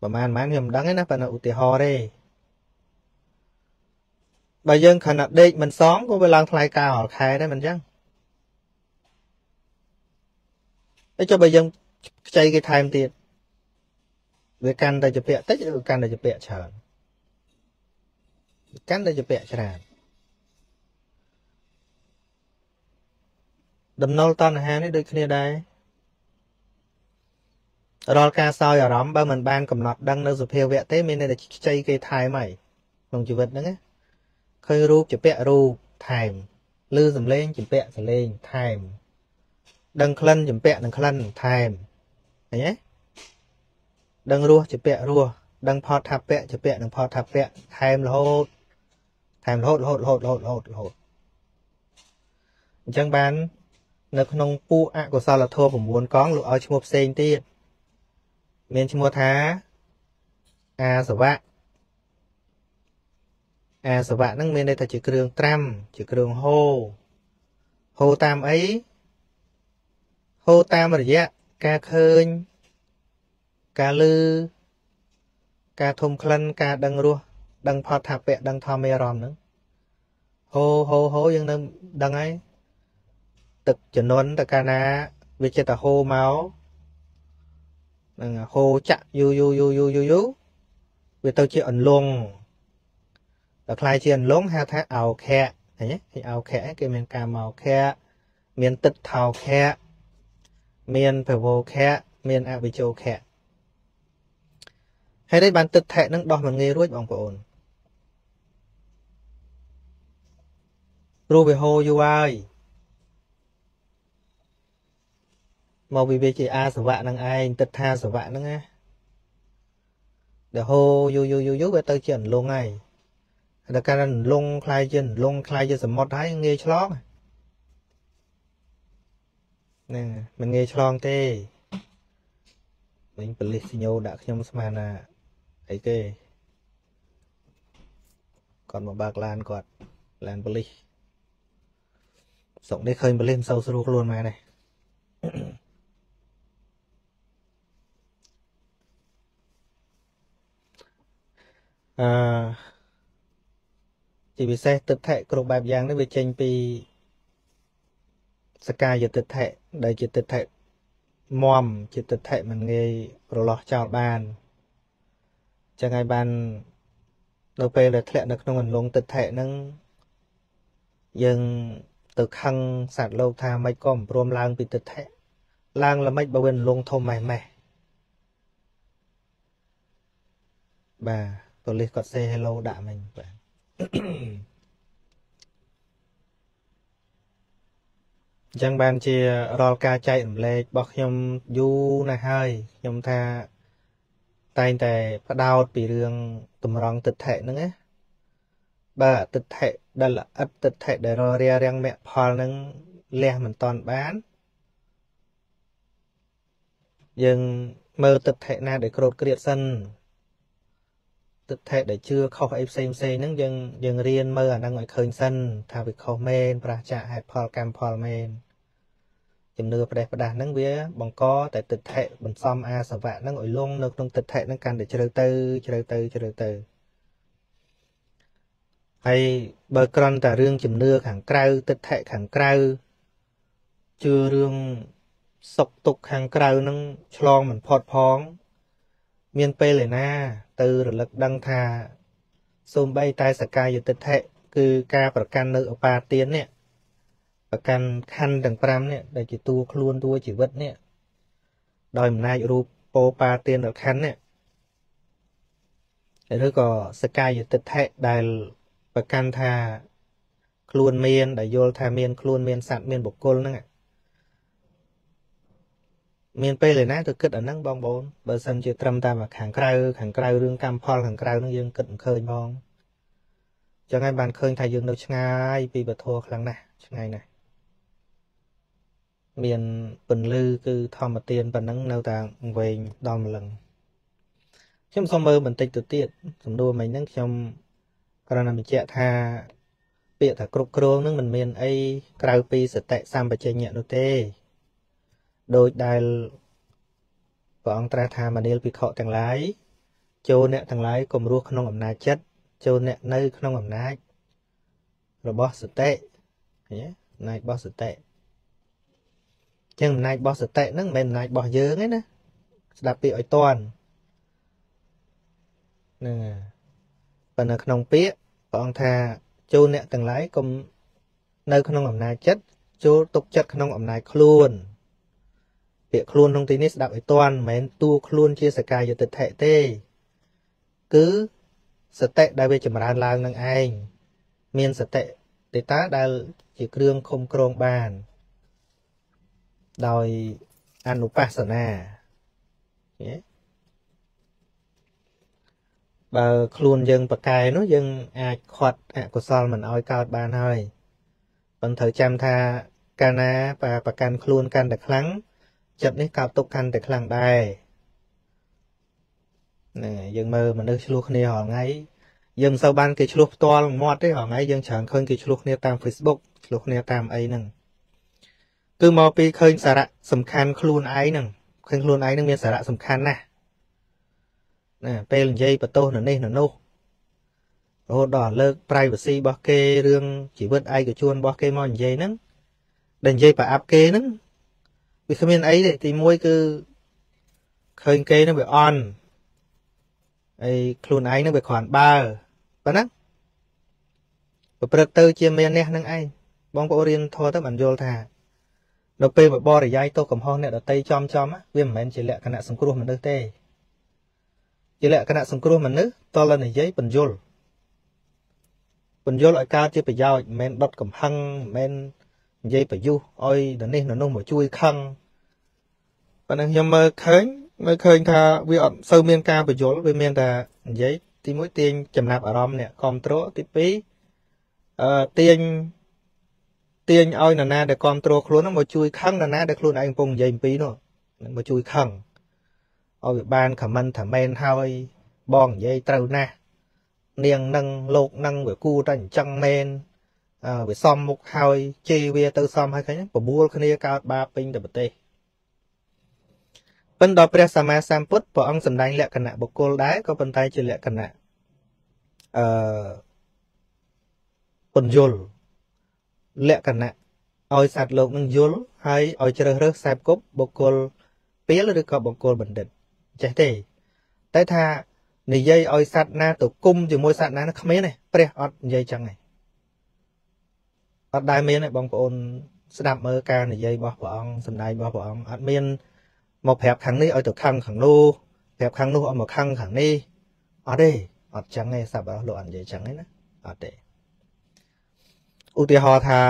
Speaker 1: ប្រហែលប្រហែលខ្ញុំមិនដឹងទេណាប៉ុន្តែឧទាហរណ៍ទេបើយើងខណៈដេកមិនសមក៏វាឡើងថ្លៃការរាល់ខែដែរមិនអញ្ចឹងហើយចុះបើយើងខ្ចីគេថែមទៀត វាកាន់តែជាពាក់តិចឬកាន់តែជាពាក់ច្រើនកាន់តែជាពាក់ច្រើនដំណុលតណ្ហានេះដូចគ្នាដែររាល់ការសោយអារម្មណ៍បើមិនបានកំណត់ដឹងនៅសភាវៈទេមានតែខ្ចីគេថែមហើយក្នុងជីវិតហ្នឹងណាឃើញរូបជាពាក់រូបថែមឮសំឡេងជាពាក់សំឡេងថែមដឹងក្លិនជាពាក់នឹងក្លិនថែមឃើញទេ ដឹងរសជាពាក់រសដឹងផតថាពៈជាពាក់នឹងផតថាពៈថែមរហូតថែមរហូតរហូតរហូតរហូតរហូតរហូតអញ្ចឹងបាននៅក្នុងពួកអកុសលធម៌9កងលោកឲ្យឈ្មោះផ្សេងទៀតមានឈ្មោះថាអាសវៈអាសវៈហ្នឹងមានន័យថាជាគ្រឿងត្រាំជាគ្រឿងហូរហូរតាមអីហូរតាមរយៈការឃើញ ការលឺការធំក្លិនការដឹងរសដឹងផតថាពៈដឹងធម្មអារម្មណ៍ហ្នឹងហូហូហូយើងនៅដឹងហើយទឹកចំនួនតកាលណាវាចិត្តតែហូមកនឹងហូចាក់យូយូយូយូយូយូវាទៅជាអន្លង់ដល់ខ្លាយជាអន្លង់ហៅថាអោខៈឃើញទេអោខៈគេមានការមកខៈមានទឹកថោខៈមានភវោខៈមានអវិជោខៈ ហេតុអីបានទឹកថែនឹងដោះមិនងាយរួចបងប្អូនព្រោះវាហូរយូរហើយមកវាវាជាអាសវៈនឹងឯងទឹកថាសវៈនឹងណាដែលហូរយូរយូរយូរយូរវាទៅជាអន្លង់ហើយដល់ការអន្លង់ខ្លាយជាអន្លង់ខ្លាយជាសមុទ្រហើយងាយឆ្លងហ្នឹងមិនងាយឆ្លងទេវិញបលិសសញ្ញោដាក់ខ្ញុំស្មានថា អីគេគាត់មកបើកឡានគាត់ឡានប៉ូលីសស្រុកនេះឃើញប៉ូលីសមិនសូវស្រួលខ្លួនម៉ែនេះអឺជាពិសេសទឹកថៈគ្រប់បែបយ៉ាងនេះវាចេញពីសកាយទឹកថៈដែលជាទឹកថៈមមជាទឹកថៈមិនងាយប្រឡោះចោលបាន ចឹងហើយបាននៅពេលដែលធ្លាក់នៅក្នុងអន្លង់ទឹកថេហ្នឹងយើងទៅខឹងសត្វលោកថាមិនក៏មិនព្រមឡើងពីទឹកថេឡើងល្មិចបើវាអន្លង់ធំម៉េះម៉េះបាទប៉ូលីសគាត់ say hello ដាក់មិញបាទអញ្ចឹងបានជារាល់ការចែករំលែករបស់ខ្ញុំយូរណាស់ហើយខ្ញុំថា តែងតែផ្ដោតពីរឿងតម្រង់ទិដ្ឋិហ្នឹងណាបើទិដ្ឋិដែលល្អិតទិដ្ឋិដែលររារាំងមគ្គផលហ្នឹងលះមិនតាន់បាន យើងមើលទិដ្ឋិណាដែលក្រោតក្រៀតសិនទិដ្ឋិដែលជឿខុសអីផ្សេងផ្សេងហ្នឹងយើងយើងរៀនមើលអាហ្នឹងឲ្យឃើញសិនថាវាខុសមែនប្រះចាកហេតុផលកម្មផលមែន ជំនឿផ្ដេសផ្ដាស់ហ្នឹងវាបង្កតែទិដ្ឋិបន្សំអាសវៈហ្នឹងឲ្យលងនៅក្នុងទិដ្ឋិហ្នឹងកាន់តែជ្រៅទៅជ្រៅទៅជ្រៅទៅហើយបើក្រន់តែរឿងជំនឿខាងក្រៅទិដ្ឋិខាងក្រៅជឿរឿងសុខទុក្ខខាងក្រៅហ្នឹងឆ្លងមិនផុតផង មានពេលឯណា ទៅរលឹកដឹងថាសូម្បីតែសកាយទិដ្ឋិគឺការប្រកាន់នៅឧបាទាននេះប្រ កាន់ខណ្ឌទាំង5នេះដែលជាតួខ្លួនតួជីវិតនេះដោយអំណាចរូបពោបាទានខណ្ឌនេះឬក៏សកាយតិដ្ឋិដែលប្រកាន់ថាខ្លួនមាន ដែលយល់ថាមានខ្លួនមានសត្វមានបុគ្គលហ្នឹងមានពេលឯណាទៅគិតអាហ្នឹងបងប្អូនបើសិនជាត្រឹមតែមកខាងក្រៅខាងក្រៅរឿងកម្មផលខាងក្រៅហ្នឹងយើងគិតមិនឃើញផងចឹងហើយបានឃើញថាយើងនៅឆ្ងាយពីពធខ្លាំងណាស់ឆ្ងាយណាស់ មានពន្លឺគឺធម្មទានប៉ុណ្ណឹងនៅតែវែងដល់ម្លឹងខ្ញុំសូមមើលបន្តិចទៅទៀតសំដួរមិញហ្នឹងខ្ញុំគ្រាន់តែបញ្ជាក់ថាពាក្យថាគ្រប់គ្រងនឹងមិនមានអីក្រៅពីសតិសម្បជញ្ញៈនោះទេដោយដែលព្រះអង្គត្រាស់ថាមនាលភិក្ខុទាំងឡាយចូលអ្នកទាំងឡាយកុំរស់ក្នុងអំណាចចិត្តចូលអ្នកនៅក្នុងអំណាចរបស់សតិឃើញទេអំណាចរបស់សតិ ចឹងអំណាចរបស់សតិហ្នឹងមិនមែនអំណាចរបស់យើងទេណាស្ដាប់ពាក្យឲ្យតន់ហ្នឹងប៉ុន្តែក្នុងពាក្យព្រះអង្គថាចូលអ្នកទាំងឡាយកុំនៅក្នុងអំណាចចិត្តចូលទុកចិត្តក្នុងអំណាចខ្លួនពាក្យខ្លួនក្នុងទីនេះស្ដាប់ឲ្យតន់មិនមែនតួខ្លួនជាសកាយតិដ្ឋិទេ គឺសតិដែលវាចម្រើនឡើងនឹងឯងមានសតិទេតាដែលជាគ្រឿងឃុំក្រងបាន ដោយអនុបស្សនាបើខ្លួនយើងប្រកែនោះយើងអាចខាត់អកុសលមិនឲ្យកើតបានហើយប៉ុន្តែត្រូវចាំថាកាលណាប្រកាន់ខ្លួនកាន់តែខ្លាំងចិត្តនេះកើតទុកកាន់តែខ្លាំងដែរហ្នឹងហើយយើងមើលមនុស្សឆ្លោះគ្នារាល់ថ្ងៃយើងមិនសូវបានគេឆ្លោះផ្ទាល់មាត់ទេរាល់ថ្ងៃយើងច្រើនឃើញគេឆ្លោះគ្នាតាម Facebook ឆ្លោះគ្នាតាមអីហ្នឹង គឺមកពីឃើញសារៈសំខាន់ខ្លួនឯងហ្នឹងឃើញខ្លួនឯងហ្នឹងមានសារៈសំខាន់ណាស់ណាពេលនិយាយបន្ទោសនៅនេះនៅនោះរហូតដល់លើក privacy របស់គេរឿងជីវិតឯកជនរបស់គេមកនិយាយហ្នឹងដែលនិយាយប្រអាប់គេហ្នឹងវាគ្មានអីទេទី1គឺឃើញគេហ្នឹងវាអន់ហើយខ្លួនឯងនឹងវាគ្រាន់បើប៉ុណ្ណាប្រព្រឹត្តទៅជាមានអ្នកនឹងឯងបងប្អូនរៀនធម៌ទៅបានយល់ថា ដល់ពេលបរិយាយទោសកំហុសអ្នកដតីចំចំវាមិនមែនជាលក្ខណៈសង្គ្រោះមនុស្សទេជាលក្ខណៈសង្គ្រោះមនុស្សតលនិយាយបញ្យលបញ្យលឲ្យកើតជាប្រយោជន៍មិនមែនដុតកំហឹងមិនមែននិយាយប្រយុទ្ធឲ្យដល់នេះដល់នោះមកជួយខឹងប៉ុន្តែខ្ញុំមើលឃើញមើលឃើញថាវាអត់សូវមានការបញ្យលវាមានតែនិយាយទី1ទាញចំណាប់អារម្មណ៍អ្នកគ្រប់គ្រងទី2អឺទាញ ទាញឲ្យនរណាដែលគ្រប់គ្រងខ្លួនមកជួយខឹងនរណាដែលខ្លួនឯងកំពុងនិយាយអំពីនោះមកជួយខឹងឲ្យវាបានខមមិនថាមែនហើយបងនិយាយត្រូវណាស់នាងនឹងលោកនឹងវាគូតែអញ្ចឹងមែនអើវាសំមុខហើយជេរវាទៅសំហើយឃើញបបួលគ្នាកើតបាបពេញទៅប្រទេសប៉ុន្តែព្រះសម្មាសម្ពុទ្ធព្រះអង្គសម្ដែងលក្ខណៈបុគ្គលដែរក៏ប៉ុន្តែជាលក្ខណៈអឺពន្យល់ លក្ខណៈឲ្យសត្វលោកនឹងយល់ហើយឲ្យជ្រើសរើសខ្សែគប់បុគ្គលពីលឬក៏បុគ្គលបណ្ឌិតចេះទេ តែថានិយាយឲ្យសត្វណាទៅគុំជាមួយសត្វណាគ្មានទេព្រះអត់និយាយចឹងទេអត់ដែលមានទេបងប្អូនស្ដាប់មើលការនិយាយរបស់ព្រះអង្គសម្ដែងរបស់ព្រះអង្គអត់មានមកប្រាប់ខាងនេះឲ្យទៅខឹងខាងនោះប្រាប់ខាងនោះឲ្យមកខឹងខាងនេះអត់ទេអត់ចឹងទេសប្បុរសលោកអត់និយាយចឹងទេណាអត់ទេ ឧទាហរណ៍ថា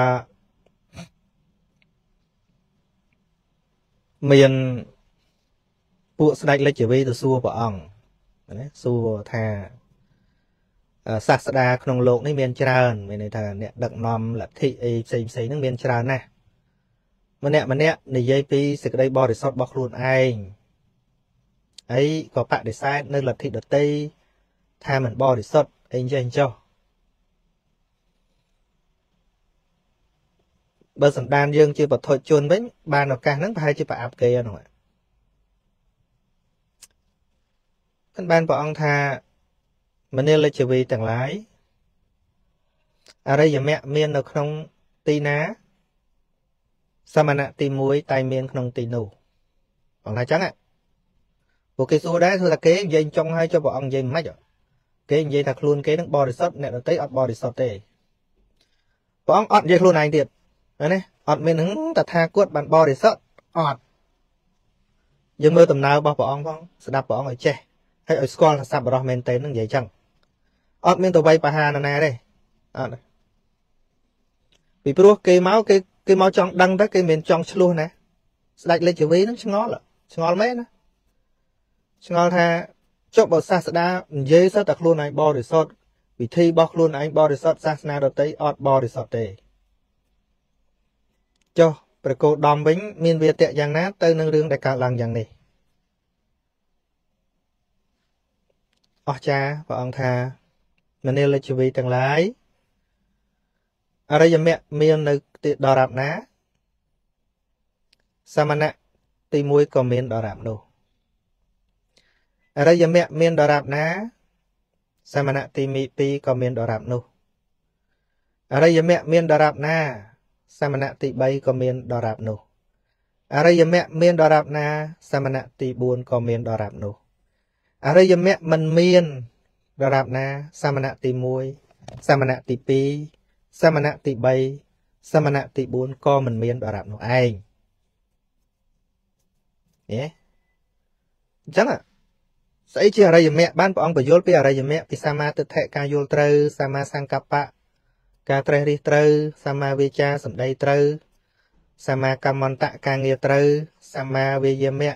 Speaker 1: មានពួកស្ដេចលិច្ចវីទៅសួរព្រះអង្គណាសួរថាសាស្តាក្នុងโลกនេះមានច្រើនមានន័យថាអ្នកដឹកនាំលទ្ធិអីផ្សេងផ្សេងហ្នឹងមានច្រើនណាស់ម្នាក់ម្នាក់និយាយពីសេចក្តីបរិសុទ្ធរបស់ខ្លួនឯងហើយក៏បដិសេធនៅលទ្ធិដតីថាមិនបរិសុទ្ធអីចេះចុះ បើសន្តានយើងជាបឋមជនវិញបានឱកាសហ្នឹងប្រហែលជាប្រអាប់គេហ្នឹងមិនបានព្រះអង្គថាមនាលិច្ចវីទាំងឡាយអរិយមគ្គមាននៅក្នុងទីណា សមណៈទី1តែមានក្នុងទីនោះបងថាចឹងពួកគេសួរដែរគឺថាគេនិយាយចុងហើយចុះព្រះអង្គនិយាយមិនខ្មិចគេនិយាយថាខ្លួនគេនឹងបរិសុទ្ធអ្នកដទៃអត់បរិសុទ្ធទេព្រះអង្គអត់និយាយខ្លួនឯងទៀត ណាអត់មាននឹងតថាគតបានបរិសុទ្ធអត់យើងមើលដំណើររបស់ព្រះអង្គផងស្ដាប់ព្រះអង្គឲ្យចេះហើយឲ្យស្គាល់ថាសប្បុរសមែនតើនឹងនិយាយចឹងអត់មានទៅវាយបហាណាណាទេអត់ពីព្រោះគេមកគេគេមកចង់ដឹងទៅគេមិនចង់ឆ្លោះណាស្ដេចលេចវីនឹងឆ្ងល់ឆ្ងល់មែនណាឆ្ងល់ថាចុះបើសាស្តានិយាយសើតែខ្លួនឯងបរិសុទ្ធវិធីរបស់ខ្លួនឯងបរិសុទ្ធសាសនាដទៃអត់បរិសុទ្ធទេ ចុះប្រកោដំវិញ មានវាតៈយ៉ាងណាទៅនឹងរឿងដែលកើតឡើងយ៉ាងនេះអស្ចារ្យព្រះអង្គថាមនាលជីវីទាំងឡាយអរិយមគ្គមាននៅទីដរាបណា សមណៈទី1ក៏មានដរាបនោះអរិយមគ្គមានដរាបណា សមណៈទី2ក៏មានដរាបនោះអរិយមគ្គមានដរាបណា សមណៈទី3ក៏មានដរាបនោះអរិយមគ្គមានដរាបណា សមណៈទី4ក៏មានដរាបនោះអរិយមគ្គមិនមានដរាបណា សមណៈទី1សមណៈទី2សមណៈទី3សមណៈទី4ក៏មិនមានដរាបនោះឯងយេអញ្ចឹងស្អីជាអរិយមគ្គបានព្រះអង្គបញ្យល់ពីអរិយមគ្គពីសមាទិដ្ឋិការយល់ត្រូវសមាសង្កប្បៈ ការត្រេះរិះត្រូវសមាវាចាសម្ដីត្រូវសមាកម្មន្តៈការងារត្រូវសមាវាយាមៈ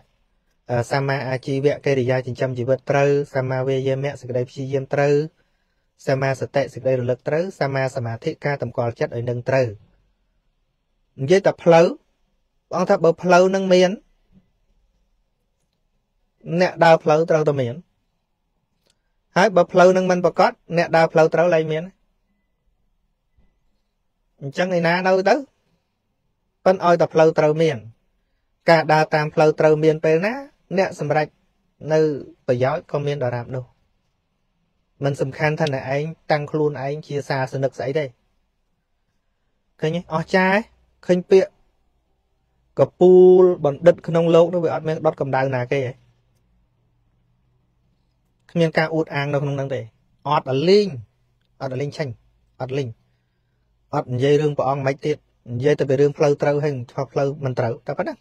Speaker 1: សមាអាជីវៈកិរិយាចិញ្ចឹមជីវិតត្រូវសមាវាយាមៈសេចក្តីព្យាយាមត្រូវសមាសតិសេចក្តីរលឹកត្រូវសមាសមាធិការតម្កល់ចិត្តឲ្យនឹងត្រូវនិយាយតែផ្លូវបងថាបើផ្លូវនឹងមានអ្នកដើរផ្លូវត្រូវតែមានហើយបើផ្លូវនឹងមិនប្រកបអ្នកដើរផ្លូវត្រូវលែងមាន អញ្ចឹងឯណានៅទៅប៉ិនឲ្យតែផ្លូវត្រូវមាន ការដើរតាមផ្លូវត្រូវមានពេលណា អ្នកសម្រេចនៅប្រយោជន៍ក៏មានដរាបនោះมันសំខាន់ថាអ្នកឯងតាំងខ្លួនឯងជាសាសនិកស្អីទេឃើញទេអស់ចាឃើញពាក្យកពូលបណ្ឌិតក្នុងលោកនោះវាអត់មានដុតកម្ដៅណាគេទេគ្មានការអួតអាងនៅក្នុងហ្នឹងទេអត់អលីងអត់អលីងឆាញ់អត់លីង អត់និយាយរឿងព្រះអង្គមិនទៀតនិយាយតែពីរឿងផ្លូវត្រូវហើយផ្លូវមិនត្រូវតែប៉ុណ្ណា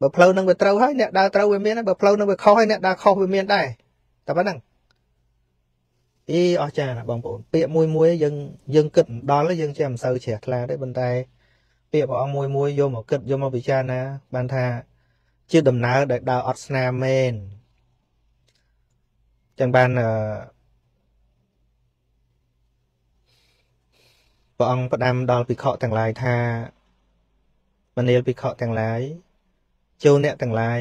Speaker 1: បើផ្លូវនឹងវាត្រូវហើយអ្នកដើរត្រូវវាមានហើយបើផ្លូវនឹងវាខុសហើយអ្នកដើរខុសវាមានដែរតែប៉ុណ្ណឹងអីអស់ចាណាបងប្អូនពាក្យមួយមួយយើងយើងគិតដល់យើងចេះមិនសូវជ្រះថ្លាទេប៉ុន្តែពាក្យព្រះអង្គមួយមួយយកមកគិតយកមកពិចារណាបានថាជាដំណើរដែលដើរអត់ស្នាមមែនចឹងបានអឺ ព្រះអង្គផ្ដាំដល់ភិក្ខុទាំងឡាយថាមនាលភិក្ខុទាំងឡាយចូលអ្នកទាំងឡាយ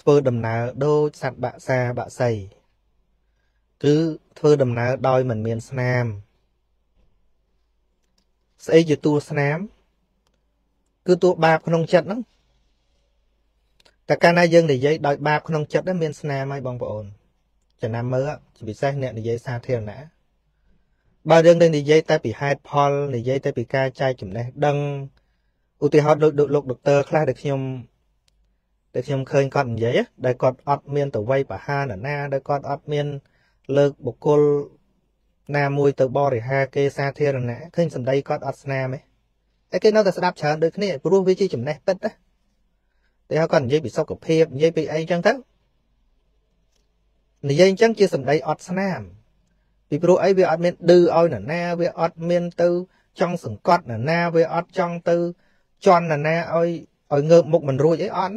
Speaker 1: ធ្វើដំណើរដូចសត្វបាក់សាបាក់សីគឺធ្វើដំណើរដោយមិនមានស្នាមស្អីជាតួស្នាម គឺតួបាបក្នុងចិត្តហ្នឹងតែកាលណាយើងនិយាយដោយបាបក្នុងចិត្តហ្នឹងមានស្នាមហើយបងប្អូនចំណាំមើលជាពិសេសអ្នកនិយាយសាធារណៈ បើរឿងនេះនិយាយតែពីហេតុផលនិយាយតែពីការចែកចំណេះដឹងឧទាហរណ៍ដូចលោកដុកទ័រខ្លះដែលខ្ញុំដែលខ្ញុំឃើញគាត់និយាយដែលគាត់អត់មានតវ័យបហានណាដែលគាត់អត់មាន លើកបុគ្គលណាមួយទៅបរិហាគេសាធារណៈឃើញសម្ដីគាត់អត់ស្នាមទេតែគេនៅតែស្ដាប់ច្រើនដូចគ្នាព្រោះវាជាចំណេះពិតណាតែគាត់និយាយពីសុខភាពនិយាយពីអីចឹងទៅនិយាយអញ្ចឹងជាសម្ដីអត់ស្នាម ពីព្រោះអីវាអត់មានឌឺឲ្យនរណាវាអត់មានទៅចង់សង្កត់នរណាវាអត់ចង់ទៅជន់នរណាឲ្យឲ្យងើបមុខមិនរួចអីអត់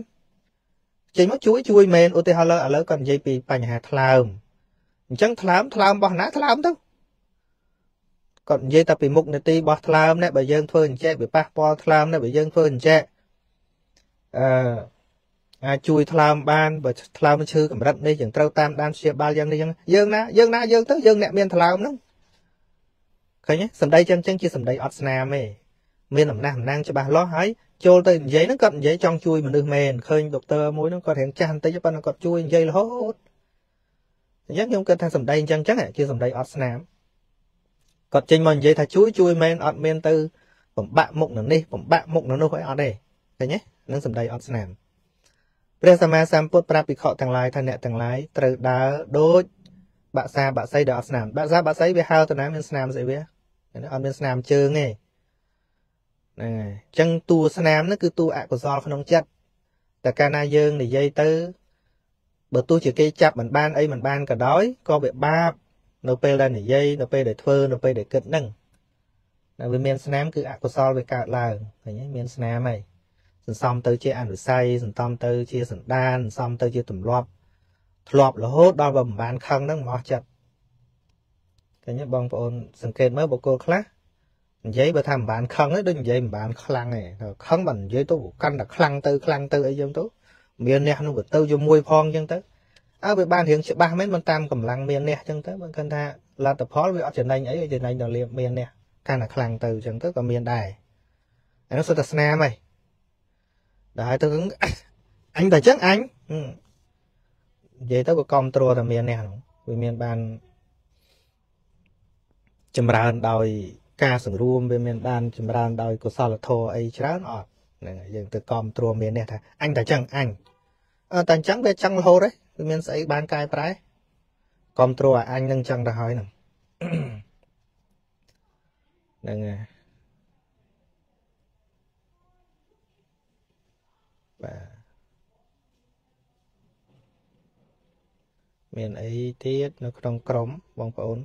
Speaker 1: ចេញមកជួយជួយមែនឧទាហរណ៍ឥឡូវគាត់និយាយពីបញ្ហាថ្លើមអញ្ចឹងថ្លើមថ្លើមរបស់ណាថ្លើមទៅគាត់និយាយតែពីមុខនីតិរបស់ថ្លើមនេះបើយើងធ្វើអញ្ចេះវាប៉ះពាល់ថ្លើមនេះបើយើងធ្វើអញ្ចេះអឺ អាចជួយថ្លើមបានបើថ្លើមឈឺកម្រិតនេះយើងត្រូវតាមដានព្យាបាលយ៉ាងនេះយើងណាយើងណាយើងទៅយើងអ្នកមានថ្លើមហ្នឹងឃើញទេសម្ដីចឹងចឹងជាសម្ដីអត់ស្នាមទេមានអំណះអំណាងច្បាស់លាស់ហើយចូលទៅនិយាយហ្នឹងគាត់និយាយចង់ជួយមនុស្សមែនឃើញដុកទ័រមួយហ្នឹងគាត់រៀងចាស់បន្តិចប៉ុន្តែគាត់ជួយនិយាយរហូតអញ្ចឹងខ្ញុំគិតថាសម្ដីអញ្ចឹងចឹងជាសម្ដីអត់ស្នាមគាត់ចេញមកនិយាយថាជួយជួយមែនអត់មានទៅបំបាក់មុខនៅនេះបំបាក់មុខនៅនោះអីអត់ទេឃើញទេនឹងសម្ដីអត់ស្នាម ព្រះសម្មាសម្ពុទ្ធប្រាប់ភិក្ខុទាំងឡាយថាអ្នកទាំងឡាយត្រូវដើរដូចបាក់សាបាក់សីដែលអត់ស្នាមបាក់សាបាក់សីវាហើទៅណាមានស្នាមស្អីវាអត់មានស្នាមជើងទេហ្នឹងហើយអញ្ចឹងតួស្នាមហ្នឹងគឺតួអកុសលក្នុងចិត្តតែកាលណាយើងនិយាយទៅបើទោះជាគេចាប់មិនបានអីមិនបានក៏ដោយក៏វាបាប នៅពេលដែលនិយាយនៅពេលដែលធ្វើនៅពេលដែលគិតហ្នឹងតែវាមានស្នាមគឺអកុសលវាកើតឡើងឃើញទេមានស្នាមហើយ សន្សំទៅជាអនុស័យសន្សំទៅជាសន្តានសន្សំទៅជាទម្លាប់ធ្លាប់រហូតដល់បើមិនបានខឹងហ្នឹងមកអស់ចិត្តឃើញទេបងប្អូនសង្កេតមើលបុគ្គលខ្លះនិយាយបើថាមិនបានខឹងទេដូចនិយាយមិនបានខ្លាំងទេខឹងបើនិយាយទៅកាន់តែខ្លាំងទៅខ្លាំងទៅអីចឹងទៅមានអ្នកនោះក៏ទៅជាមួយផងចឹងទៅអើវាបានរៀងច្បាស់មែនមិនតាមកម្លាំងមានអ្នកអញ្ចឹងទៅបើគិតថាលទ្ធផលវាអត់ចំណេញអីចំណេញដល់លៀបមានអ្នកកាន់តែខ្លាំងទៅអញ្ចឹងទៅក៏មានដែរអានោះសុទ្ធតែស្នាមហី ដល់ទៅអញតែអញ្ចឹងអញនិយាយទៅក៏គ្រប់គ្រងតែមានអ្នកហ្នឹងវាមានបានចម្រើនដោយការសង្រួមវាមានបានចម្រើនដោយកុសលធម៌អីច្រើនអត់ហ្នឹងយើងទៅគ្រប់គ្រងមាននេះថាអញតែអញ្ចឹងអញអឺតែអញ្ចឹងវាចឹងរហូតទេវាមានស្អីបានកែប្រែគ្រប់គ្រងឲ្យអញនឹងចឹងទៅហើយហ្នឹងហ្នឹងហើយ បាទមានអីទៀតនៅក្នុងក្រុមបងប្អូន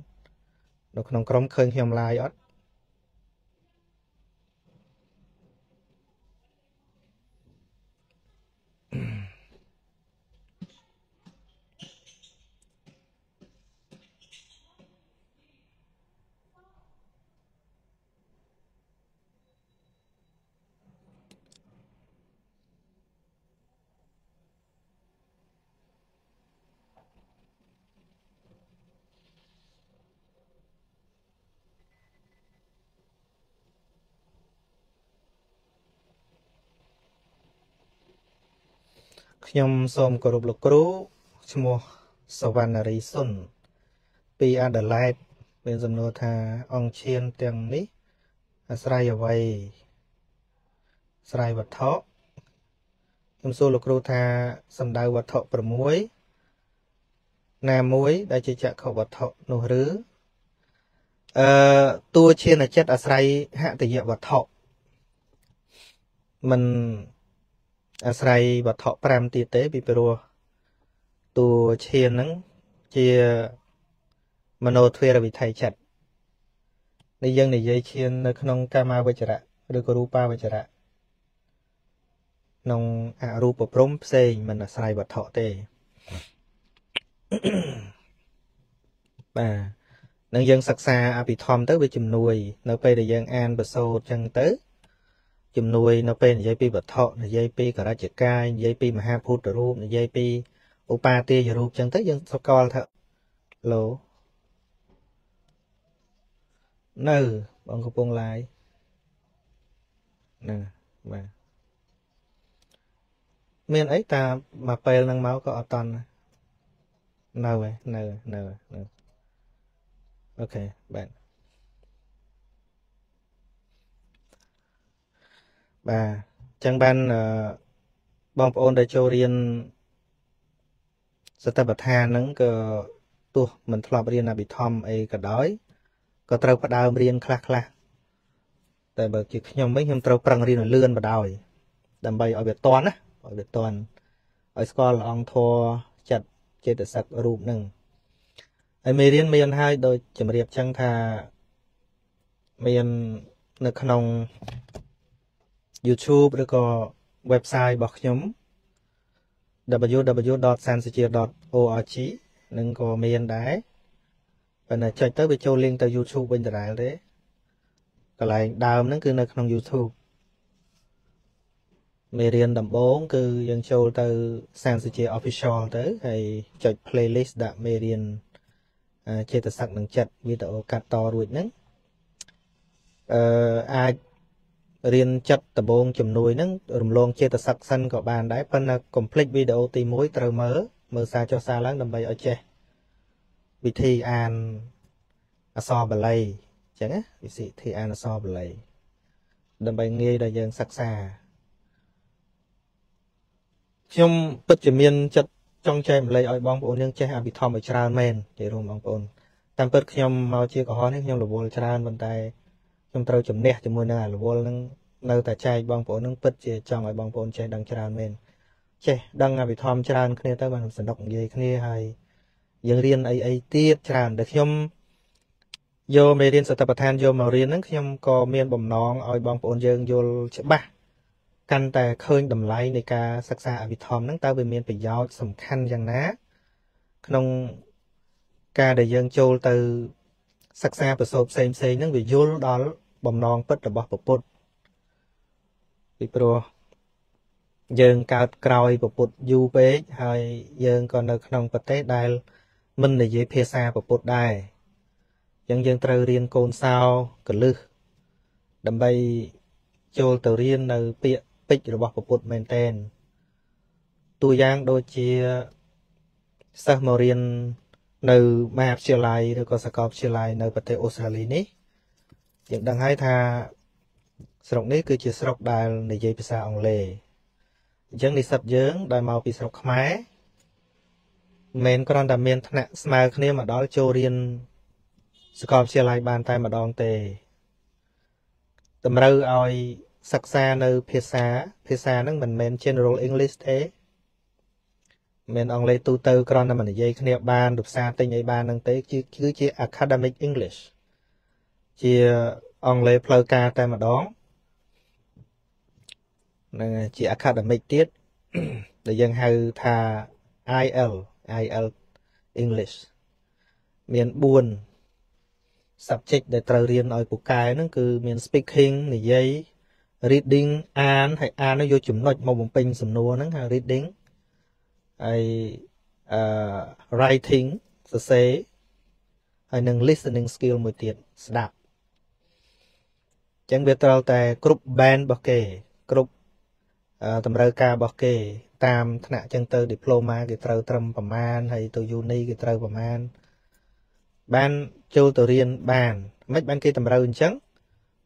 Speaker 1: នៅក្នុងក្រុមឃើញខ្ញុំឡាយអត់ ខ្ញុំសូមគោរពលោកគ្រូឈ្មោះសវណ្ណារីសុនពីអាដាលេដមានសំណួរថាអង្គឈានទាំងនេះ អាស្រ័យអ្វីស្រ័យវត្ថុខ្ញុំសួរលោកគ្រូថាសំដៅវត្ថុ6ណាមួយដែលជាចក្ខុវត្ថុនោះឬអឺតួឈានចិត្តអាស្រ័យហតយវត្ថុមិន អាស្រ័យវត្ថុ5ទៀតទេពីព្រោះតួឈានហ្នឹងជាមโนទ្វេរវិថីចិត្តនេះយើងនិយាយឈាននៅក្នុងកាមាវចរៈឬក៏រូបាវចរៈក្នុងអរូបព្រំផ្សេងមិនអាស្រ័យវត្ថុទេបាទនឹងយើងសិក្សាអភិធម្មទៅវាជំនួយ នៅពេលដែលយើងអានបសោតចឹងទៅ ជំនួយនៅពេលនិយាយពីវត្ថុនិយាយពីករិជ្ជកាយនិយាយពីមហាភូតរូបនិយាយពីឧបាទាយរូបចឹងទៅយើងស្គាល់ថាឡូនៅបងកំពុងឡាយណាបាទមានអីតាមកពេលហ្នឹងមកក៏អត់តន់នៅឯនៅនៅនៅអូខេបាទ បាទអញ្ចឹងបានបងប្អូនដែលចូលរៀនសតិប្បដ្ឋានហ្នឹងក៏ទោះមិនធ្លាប់រៀនអភិធម្មអីក៏ដោយក៏ត្រូវផ្ដើមរៀនខ្លះខ្លះតែបើជាខ្ញុំវិញខ្ញុំត្រូវប្រឹងរៀនលឿនបដ ாய் ដើម្បីឲ្យវាតន់ណាឲ្យវាតន់ឲ្យស្គាល់អង្គធរចិត្តចេតសិករូបហ្នឹងហើយមេរៀនមានហើយដោយជំរាបចឹងថាមាននៅក្នុង YouTube ឬក៏ website របស់ខ្ញុំ www.sansijia.org នឹងក៏មានដែរប៉ុន្តែចុចទៅវាចូល link ទៅ YouTube វិញដដែលទេកន្លែងដើមហ្នឹងគឺនៅក្នុង YouTube មេរៀនដំបូងគឺយើងចូលទៅ Sansijia Official ទៅហើយចុច playlist ដាក់មេរៀនចេតសិកនឹងចិត្តវីដេអូកាត់តរួចហ្នឹងអឺអាច រៀនចិត្តដំបងជំនួយហ្នឹងរំលងចេតសិកសិនក៏បានដែរប៉ុន្តែកុំភ្លេចវីដេអូទី1ត្រូវមើលមើលសារចុះសារឡើងដើម្បីឲ្យចេះវិធីអានអក្សរបាលីអញ្ចឹងណាវិធីអានអក្សរបាលីដើម្បីងាយដល់យើងសិក្សាខ្ញុំពិតជាមានចិត្តចង់ចែកម្លែកឲ្យបងប្អូនយើងចេះអភិធម្មឲ្យច្រើនមែននិយាយរួមបងប្អូនតាមពិតខ្ញុំមកជាកុហកនេះខ្ញុំរវល់ច្រើនប៉ុន្តែ ខ្ញុំត្រូវជំនះជាមួយនឹងអារវល់នឹងនៅតែចែកបងប្អូននឹងពិតជាចង់ឲ្យបងប្អូនចេះដឹងច្រើនមែនចេះដឹងអភិធម្មច្រើនគ្នាទៅបានសនុកនិយាយគ្នាហើយយើងរៀនអីអីទៀតច្រើនដែលខ្ញុំយកមេរៀនសតបដ្ឋានយកមករៀនហ្នឹងខ្ញុំក៏មានបំណងឲ្យបងប្អូនយើងយល់ច្បាស់កាន់តែឃើញតម្លៃនៃការសិក្សាអភិធម្មហ្នឹងតើវាមានប្រយោជន៍សំខាន់យ៉ាងណា ក្នុងការដែលយើងចូលទៅ សិក្សាប្រសូតផ្សេងផ្សេងហ្នឹងវាយល់ដល់បំណងពិតរបស់ពុទ្ធពីព្រោះយើងកើតក្រោយពពុទ្ធយូរពេកហើយយើងក៏នៅក្នុងប្រទេសដែលមិននិយាយភាសាពពុទ្ធដែរអញ្ចឹងយើងត្រូវរៀនកូនសោកលឹះដើម្បីចូលទៅរៀននៅពាក្យពេចន៍របស់ពពុទ្ធមែនតែនតួយ៉ាងដូចជាសិស្សមករៀន នៅមហាវិទ្យាល័យឬក៏សាកលវិទ្យាល័យនៅប្រទេសអូស្ត្រាលីនេះយើងដឹងហើយថាស្រុកនេះគឺជាស្រុកដែលនិយាយភាសាអង់គ្លេសអញ្ចឹងនិស្សិតយើងដែលមកពីស្រុកខ្មែរមិនគ្រាន់តែមានថ្នាក់ស្មើគ្នាមកដល់ចូលរៀនសាកលវិទ្យាល័យបានតែម្ដងទេតម្រូវឲ្យសិក្សានៅភាសាភាសាហ្នឹងមិនមែន general english ទេ មានអង់គ្លេសទូទៅគ្រាន់តែមិននិយាយគ្នាបានឬភាសាទិញអីបានហ្នឹងទេគឺជា academic english ជាអង់គ្លេសផ្លូវការតែម្ដងនឹងជា academic ទៀតដែលយើងហៅថា IL IL English មាន4 subject ដែលត្រូវរៀនឲ្យពូកែហ្នឹងគឺមាន speaking និយាយ reading អានហើយអាននោះយកចំណុចមកបំពេញសំណួរហ្នឹងហៅ reading ហើយអឺ writing សរសេរហើយនឹង listening skill មួយទៀតស្ដាប់ចឹងវាត្រូវតែគ្រប់ band របស់គេ គ្រប់តម្រូវការរបស់គេ តាមថ្នាក់ចឹងទៅ diploma គេត្រូវត្រឹមប្រមាណហើយទៅ uni គេត្រូវប្រមាណបានចូលទៅរៀនបានមិនបានគេតម្រូវអញ្ចឹង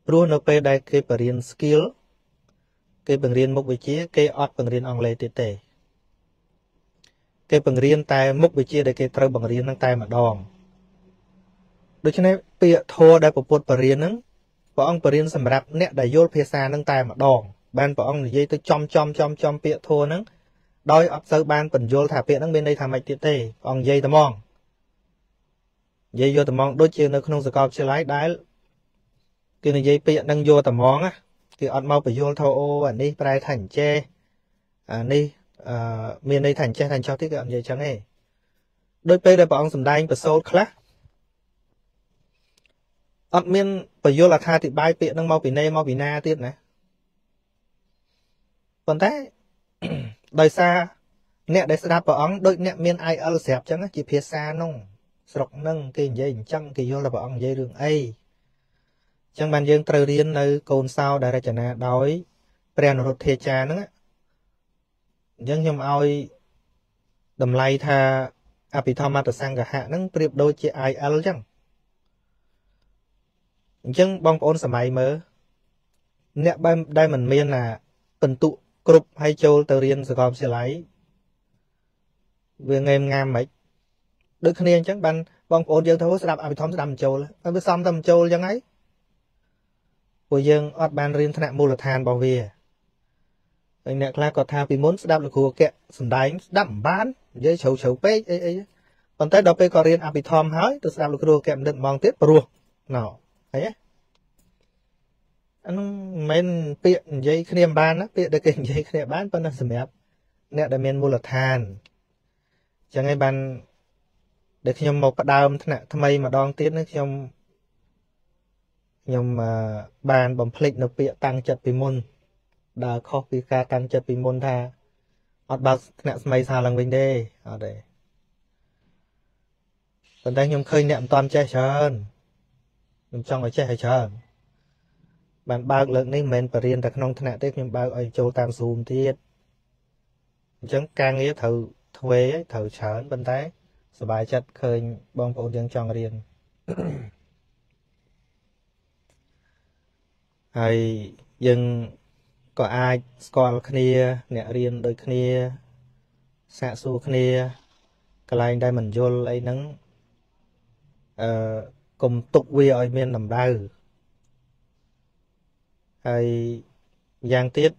Speaker 1: ព្រោះនៅពេលដែលគេបរៀន skill គេបង្រៀនមុខវិជ្ជា គេអត់បង្រៀនអង់គ្លេសទៀតទេ គេបង្រៀនតែមុខវិជ្ជាដែលគេត្រូវបង្រៀននឹងតែម្ដងដូច្នេះពាក្យធម៌ដែលពពុទ្ធបរៀននឹងព្រះអង្គបរៀនសម្រាប់អ្នកដែលយល់ភាសានឹងតែម្ដងបានព្រះអង្គនិយាយទៅចំចំចំចំពាក្យធัวហ្នឹងដោយអត់សូវបានបញ្យល់ថាពាក្យហ្នឹងមានន័យថាម៉េចទៀតទេព្រះអង្គនិយាយតែហ្មងនិយាយយកតែហ្មងដូចជានៅក្នុងសកលវិទ្យាល័យដែលគេនិយាយពាក្យហ្នឹងយកតែហ្មងណាគេអត់មកបញ្យល់ថាអូអានេះប្រែថាអញ្ចេះអានេះ អឺមានន័យថាអញ្ចេះថាអញ្ចោះទៀតគេអត់និយាយចឹងទេដោយពេលដែលព្រះអង្គសម្ដែងប្រសូតខ្លះអត់មានបញ្យល់អត្ថាធិប្បាយពាក្យហ្នឹងមកពីណេមកពីណាទៀតណាប៉ុន្តែដោយសារអ្នកដែលស្ដាប់ព្រះអង្គដូចអ្នកមាន IL ស្រាប់ចឹងជាភាសានោះស្រុកហ្នឹងគេនិយាយអញ្ចឹងគេយល់ថាព្រះអង្គនិយាយរឿងអីចឹងបានយើងត្រូវរៀននៅកូនសោដែលរចនាដោយព្រះនរុទ្ធាចារ្យហ្នឹង អញ្ចឹងខ្ញុំឲ្យតម្លៃថាអភិធម្មតសង្កហៈហ្នឹងប្រៀបដូចជា IL ចឹងអញ្ចឹងបងប្អូនសម័យមើលអ្នកដែលមិនមានណាពិន្ទុគ្រប់ហើយចូលទៅរៀនសាកលវិទ្យាល័យវាងេមងាមមិនដូចគ្នាអញ្ចឹងបានបងប្អូនយើងទៅស្ដាប់អភិធម្មស្ដាប់បញ្ចូលហើយវាសំតែបញ្ចូលអញ្ចឹងហើយពួកយើងអត់បានរៀនថ្នាក់មូលដ្ឋានរបស់វា ហើយអ្នកខ្លះគាត់ថាពីមុនស្ដាប់លោកគ្រូអគ្គសំដែងស្ដាប់មិនបាននិយាយជ្រៅជ្រៅពេកអីអីប៉ុន្តែដល់ពេលគាត់រៀនអភិធម្មហើយទៅស្ដាប់លោកគ្រូអគ្គបណ្ឌិតម្ងទៀតព្រោះណោហើយណាអានោះមិនមែនពាក្យនិយាយគ្នាបានណាពាក្យដែលគេនិយាយគ្នាបានប៉ុន្តែសម្រាប់អ្នកដែលមានមូលដ្ឋានអញ្ចឹងហើយបានដែលខ្ញុំមកផ្ដើមថ្នាក់ថ្មីម្ដងទៀតនេះខ្ញុំខ្ញុំបានបំភ្លេចនៅពាក្យតាំងចិត្តពីមុន ដើរខុសពីការតាំងចិត្តពីមុនថាអត់បើកថ្នាក់ស្មីសាឡើងវិញទេអត់ទេប៉ុន្តែខ្ញុំឃើញអ្នកមិនតាន់ចេះច្រើនខ្ញុំចង់ឲ្យចេះឲ្យច្រើនបានបើកលើកនេះមិនមែនបរៀនតែក្នុងថ្នាក់ទេខ្ញុំបើកឲ្យចូលតាម Zoom ទៀតអញ្ចឹងការងារត្រូវធ្វើត្រូវច្រើនប៉ុន្តែសบายចិត្តឃើញបងប្អូនយើងចង់រៀនហើយយើង ក៏អាចស្គាល់គ្នា អ្នករៀនដូចគ្នាសាកសួរគ្នាកន្លែងដែលមិនយល់អីហ្នឹងអឺកុំទុកវាឲ្យមានតម្ដៅហើយយ៉ាងទៀត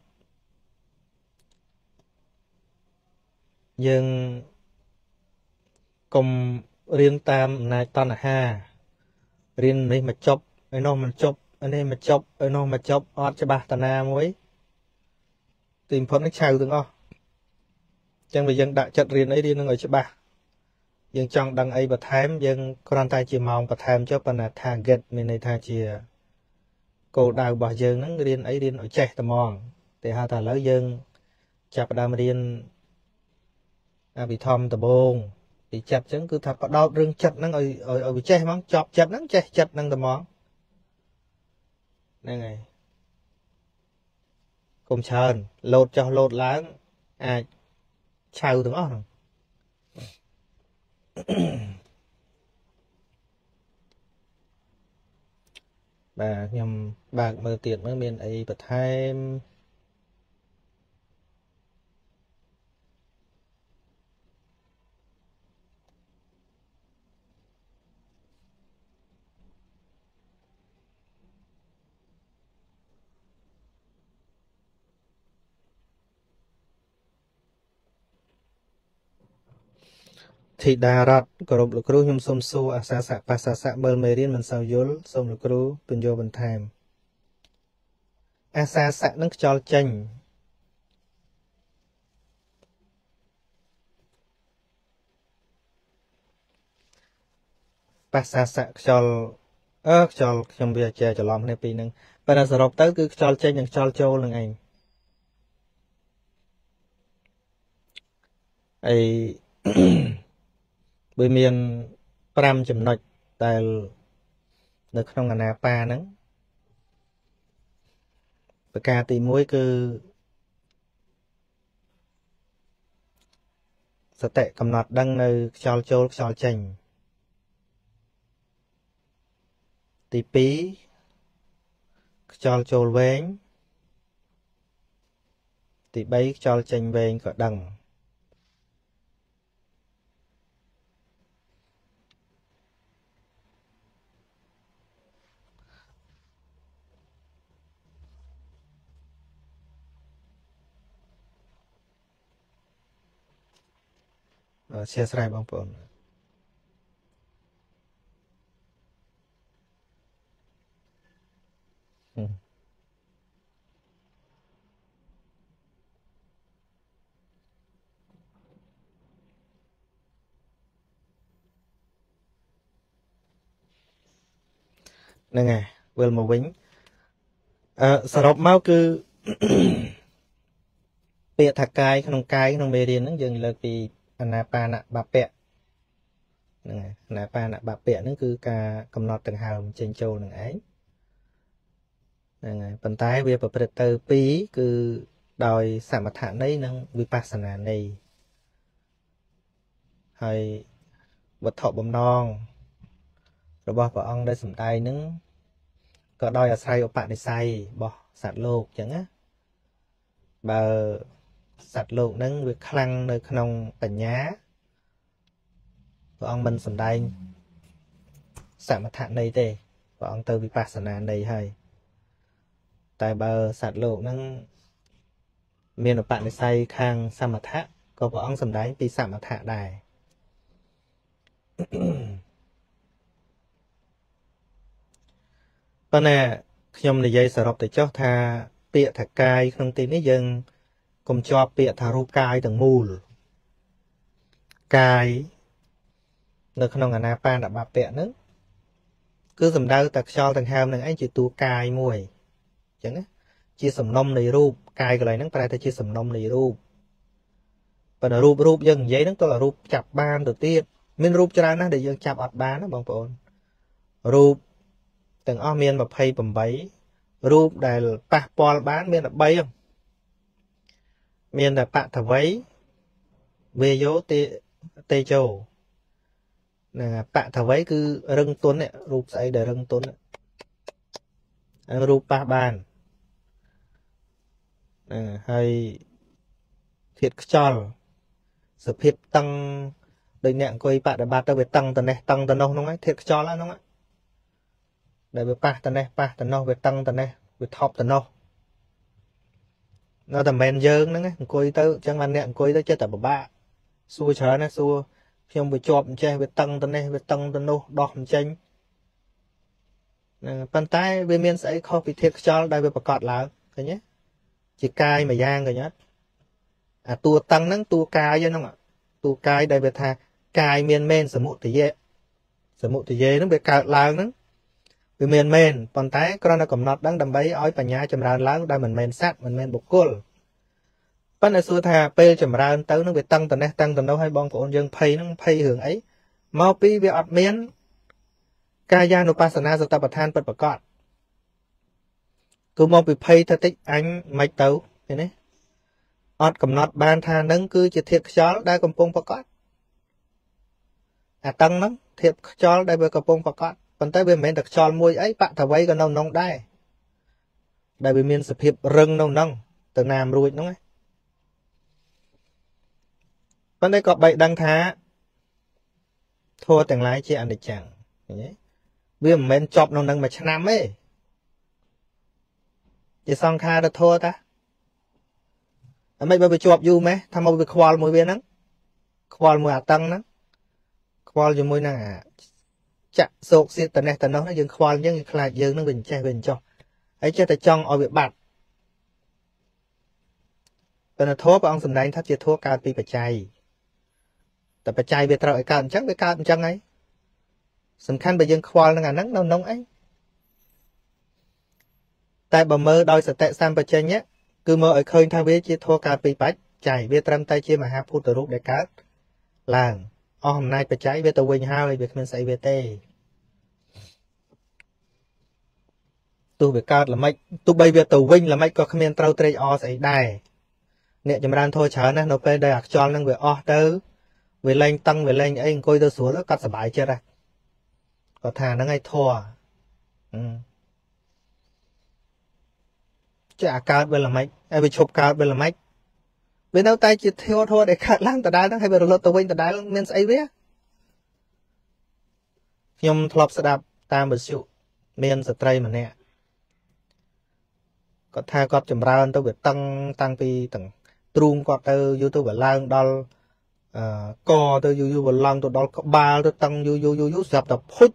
Speaker 1: យើងកុំរៀនតាមអំណាចតណ្ហារៀននេះមកចប់ឯនោះមិនចប់ឯនេះមកចប់ឯនោះមកចប់អត់ច្បាស់តាណាមួយ ទីបំផុតនេះឆៅទាំងអស់ចឹងបើយើងដាក់ចិត្តរៀនអីរៀននឹងឲ្យច្បាស់យើងចង់ដឹងអីបន្ថែមយើងគ្រាន់តែជាម៉ោងបន្ថែមចុះប៉ុន្តែ target មានន័យថាជាគោលដៅរបស់យើងហ្នឹងរៀនអីរៀនឲ្យចេះតែហ្មងតែហៅថាឥឡូវយើងចាប់ផ្ដើមរៀនអភិធម្មដំបូងពីចិត្តអញ្ចឹងគឺថាបដោតរឿងចិត្តហ្នឹងឲ្យឲ្យឲ្យវាចេះហ្មងចប់ចិត្តហ្នឹងចេះចិត្តហ្នឹងតែហ្មងហ្នឹងហើយ កុំច្រើនលោតចុះលោតឡើងអាចឆៅទាំងអស់ហ្នឹងបាទខ្ញុំបើកមើលទៀតមើលមានអីបន្ថែម ធីតារតគោរពលោកគ្រូខ្ញុំសូមសួរអាសាសៈបាសាសៈមើលមេរៀនមិនសូវយល់សូមលោកគ្រូពន្យល់បន្ថែមអាសាសៈនឹងខ្យល់ចេញបាសាសៈខ្យល់អឺខ្យល់ខ្ញុំវាចេះច្រឡំគ្នាពីរហ្នឹងប៉ុន្តែសរុបទៅគឺខ្យល់ចេញនិងខ្យល់ចូលនឹងឯងអី វាមាន5ចំណុចដែលនៅក្នុងអាណាបាហ្នឹងប្រការទី1គឺសតិកំណត់ដឹងនៅខ្យល់ចូលខ្យល់ចេញទី2ខ្យល់ចូលវែងទី3ខ្យល់ចេញវែងក៏ដឹង អធិស្ឋានបងប្អូនហ្នឹងហើយវិលមកវិញអឺសរុបមកគឺពាក្យថាកាយក្នុងកាយក្នុងមេរៀនហ្នឹងយើងលើកពី អនាបានបពៈហ្នឹងហើយអនាបានបពៈហ្នឹងគឺការកំណត់ដង្ហើមចេញចូលនឹងឯងហ្នឹងហើយប៉ុន្តែវាប្រព្រឹត្តទៅពីរគឺដោយសមថន័យនិងវិបស្សនាន័យហើយវត្ថុបំណងរបស់ព្រះអង្គដែលសម្ដែងហ្នឹងក៏ដោយអាស្រ័យឧបនិស្ស័យរបស់សត្វលោកអញ្ចឹងណាបើ សត្វលោកនឹងវាខ្លាំងនៅក្នុងបញ្ញាព្រះអង្គមិនសំដែងសមថន័យទេព្រះអង្គទៅវិបស្សនាន័យហើយតែបើសត្វលោកនឹងមានឧបនិស្ស័យខាងសមថៈក៏ព្រះអង្គសំដែងពីសមថៈដែរប៉ុន្តែខ្ញុំនិយាយសរុបទៅចុះថាពាក្យថាកាយក្នុងទីនេះយើង កុំជាប់ពាក្យថារូបកាយទាំងមូលកាយនៅក្នុងអាណាបានបពៈហ្នឹងគឺសំដៅតែខ្យល់ដង្ហើមនឹងឯងជាតួកាយមួយអញ្ចឹងណាជាសំណុំនៃរូបកាយកន្លែងហ្នឹងប្រែថាជាសំណុំនៃរូបប៉ុន្តែរូបរូបយើងនិយាយហ្នឹងតើរូបចាប់បានទៅទៀតមានរូបច្រើនណាស់ដែលយើងចាប់អត់បានណាបងប្អូនរូបទាំងអស់មាន28រូបដែលប៉ះពាល់បានមាន13ហ្នឹង មានតែបតវ័យវេយោទេតេជោហ្នឹងបតវ័យគឺរឹងទុនរូបស្អីដែលរឹងទុនរូបប៉ះបានហ្នឹងហើយធាតខ្យល់សភាពតឹងដូចអ្នកអង្គុយបដិបត្តិទៅវាតឹងតនេះតឹងតនោះហ្នឹងធាតខ្យល់ហ្នឹងដែលវាប៉ះតនេះប៉ះតនោះវាតឹងតនេះវាថប់តនោះ នៅតែមិនយើងហ្នឹងអង្គុយទៅអញ្ចឹងបានអ្នកអង្គុយទៅចិត្តតែពិបាកសួរច្រើនណាសួរខ្ញុំវាជាប់អញ្ចេះវាតឹងទៅនេះវាតឹងទៅនោះដោះមិនចេញហ្នឹងប៉ុន្តែវាមានស្អីខុសពីធាតុខ្យល់ដែលវាប្រកាសឡើងឃើញទេជាកាយមួយយ៉ាងឃើញអត់អាតួតឹងហ្នឹងតួកាយហ្នឹងតួកាយដែលវាថាកាយមានមែនសមុទយៈសមុទយៈហ្នឹងវាកើតឡើងហ្នឹង វាមានមែនប៉ុន្តែគ្រាន់តែកំណត់ដឹងដើម្បីឲ្យបញ្ញាចម្រើនឡើងដែលមិនមែនសត្វមិនមែនបុគ្គលប៉ុន្តែសួរថាពេលចម្រើនទៅនឹងវាតឹងតនេះតឹងតនោះឲ្យបងប្អូនយើងភ័យនឹងភ័យរឿងអីមកពីវាអត់មាន កាយានុបស្សនាសតបដ្ឋានពិតប្រកបគឺមកពីភ័យថាតិចអញមិនទៅឃើញទេអត់កំណត់បានថានឹងគឺជាធាតុខ្យល់ដែលកំពុងប្រកបអាតឹងហ្នឹងធាតុខ្យល់ដែលវាកំពុងប្រកប ប៉ុន្តែវាមិនមែនតែខ្យល់មួយអីបតវ័យក៏នៅក្នុងដែរដែលវាមានសភាពរឹងនៅក្នុងទៅណាមរួចហ្នឹងប៉ុន្តែក៏បីដឹងថាធัวទាំងឡាយជាអនិច្ចំឃើញទេវាមិនមែនចប់នៅនឹងមួយឆ្នាំទេជាសង្ខារធัวតាអីមិនបើវាជាប់យូរម៉េះថាមកវាខ្វល់មួយវាហ្នឹងខ្វល់មួយអាតឹងហ្នឹងខ្វល់ជាមួយនឹងអា ចាក់សោកសៀតតនេះតនោះយើងខ្វល់អញ្ចឹងយើងខ្លាចយើងនឹងវាអញ្ចេះវាអញ្ចោះហើយចេះតែចង់ឲ្យវាបាត់ប៉ុន្តែធម៌ព្រះអង្គសម្ដែងថាជាធម៌កើតពីបច្ច័យតែបច្ច័យវាត្រូវឲ្យកើតអញ្ចឹងវាកើតអញ្ចឹងហើយសំខាន់បើយើងខ្វល់នឹងអាហ្នឹងនៅក្នុងអីតែបើមើលដោយសតិសម្បជញ្ញៈគឺមើលឲ្យឃើញថាវាជាធម៌កើតពីបច្ច័យវាត្រឹមតែជាមហាភូតរូបដែលកើតឡើង អស់អំណាចបច្ច័យវាទៅវិញហើយវាគ្មានស្អីវាទេទោះវាកើតល្មិចទោះបីវាទៅវិញល្មិចក៏គ្មានត្រូវត្រេកអរស្អីដែរអ្នកចម្រើនធោះច្រើនណាស់នៅពេលដែលអាខ្យល់នឹងវាអស់ទៅវាលែងតឹងវាលែងអីអង្គុយទៅស្រួលទៅគាត់សុបាយចិត្តហ៎គាត់ថាហ្នឹងឯងធោះចាអាកើតវាល្មិចហើយវាឈប់កើតវាល្មិច វានៅតែជាធោះធោះដែលកើតឡើងដដែលហ្នឹងហើយវារលត់ទៅវិញដដែលមានស្អីវាខ្ញុំធ្លាប់ស្ដាប់តាមវិទ្យុមានស្ត្រីម្នាក់គាត់ថាគាត់ចម្រើនទៅវាតឹងតាំងពីទាំងទ្រូងគាត់ទៅយូរទៅវាឡើងដល់អឺកទៅយូរយូរវាឡើងទៅដល់ក្បាលទៅតឹងយូរយូរយូរយូរស្រាប់តែភុច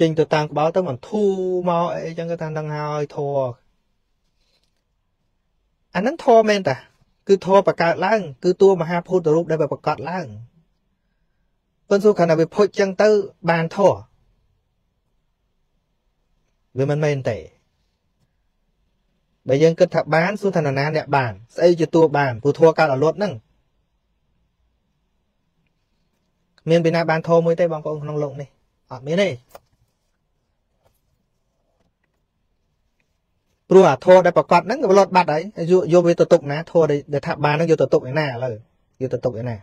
Speaker 1: ចេញទៅតាមក្បាលទៅมันធូរមកអីចឹងគាត់ថានឹងហើយធေါ်អាហ្នឹងធေါ်មែនតា គឺធေါ်បកើតឡើង គឺតួមហាភូតរូបដែលប្រកាសឡើងប៉ុន្តែខណៈវាភុចចឹងទៅបានធေါ်វាមិនមែនទេបើយើងគិតថាបានសួរថានរណាអ្នកបាន ស្អីជាតួបានព្រោះធัวកើតអលត់ហ្នឹងមានពីណាបានធោមួយទេបងប្អូនក្នុងលោកនេះអត់មានទេ ព្រោះអាធោដែលប្រកាសហ្នឹងវាលត់បាត់ហើយយកយកវាទៅទុកណាធោដែលថាបានហ្នឹងយកទៅទុកឯណាឥឡូវយកទៅទុកឯណា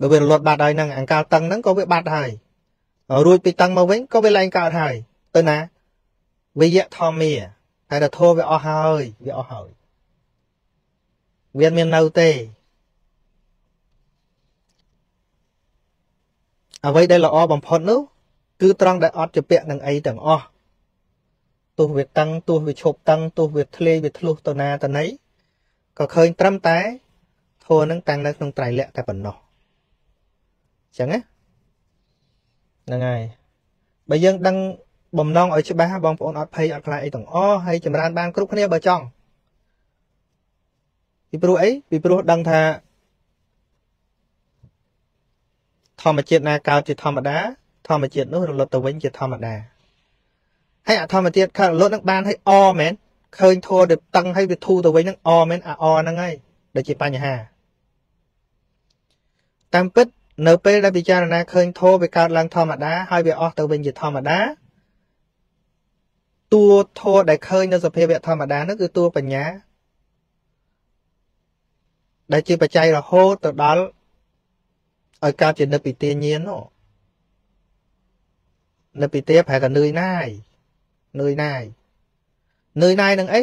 Speaker 1: បើវាលត់បាត់ហើយហ្នឹងអង្កលតឹងហ្នឹងក៏វាបាត់ហើយរួចពីតឹងមកវិញក៏វាឡើងកើតហើយទៅណាវិយៈធម្មាតែធម៌វាអស់ហើយវាអស់ហើយវាមាននៅទេអ្វីដែលល្អបំផុតនោះគឺត្រង់ដែលអត់ជាពាក់នឹងអីទាំងអស់ ទោះវាតឹងទោះវាឈប់តឹងទោះវាធ្លាយវាធ្លុះទៅណាទៅណីក៏ឃើញត្រឹមតែធัวនឹងតាំងនៅក្នុងត្រៃលក្ខតែប៉ុណ្ណោះអញ្ចឹងណាហ្នឹងហើយបើយើងដឹងបំណងឲ្យច្បាស់បងប្អូនអត់ភ័យអត់ខ្លាចអីទាំងអស់ហើយចម្រើនបានគ្រប់គ្នាបើចង់ពីព្រោះអីពីព្រោះដឹងថាធម្មជាតិណាកើតជាធម្មតាធម្មជាតិនោះរលត់ទៅវិញជាធម្មតា ហើយអធម្មជាតិកើតរលត់នឹងបានឲ្យអមែនឃើញធัวទៅតឹងឲ្យវាធូរទៅវិញនឹងអមែនអាអហ្នឹងហើយដែលជាបញ្ហា តាមពិតនៅពេលដែលពិចារណាឃើញធัวវាកើតឡើងធម្មតាហើយវាអស់ទៅវិញជាធម្មតាតួធម៌ដែលឃើញនៅសភាវៈធម្មតានោះគឺតួបញ្ញាដែលជាបច្ច័យរហូតទៅដល់ឲ្យកើតជានិព្វិទាញាណនោះនិព្វិទាប្រែក៏នឿយណាយ នឿយណាយនឿយណាយនឹងអី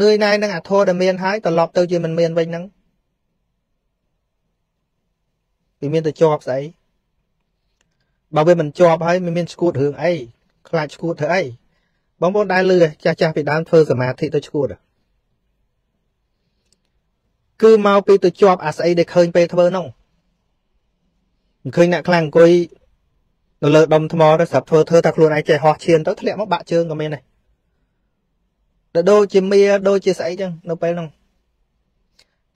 Speaker 1: នឿយណាយនឹងអធរដែលមានហើយត្រឡប់ទៅជាមិនមានវិញហ្នឹងវាមានតែជាប់ស្អីបើវាមិនជាប់ហើយមិនមានឈួតរឿងអីខ្លាចឈួតធ្វើអីបងប្អូនដែលលឺចាស់ចាស់ពីដើមធ្វើសមាធិទៅឈួតគឺមកពីទៅជាប់អាស្អីដែលឃើញពេលធ្វើនោះមិនឃើញអ្នកខ្លាំងអង្គុយ នៅលើដុំថ្មទៅស្រាប់ធ្វើធ្វើថាខ្លួនឯងចេះហោះឈានទៅធ្លាក់មកបាក់ជើងក៏មានដែរទៅដូចជាមៀដូចជាស្អីចឹងនៅពេលនោះ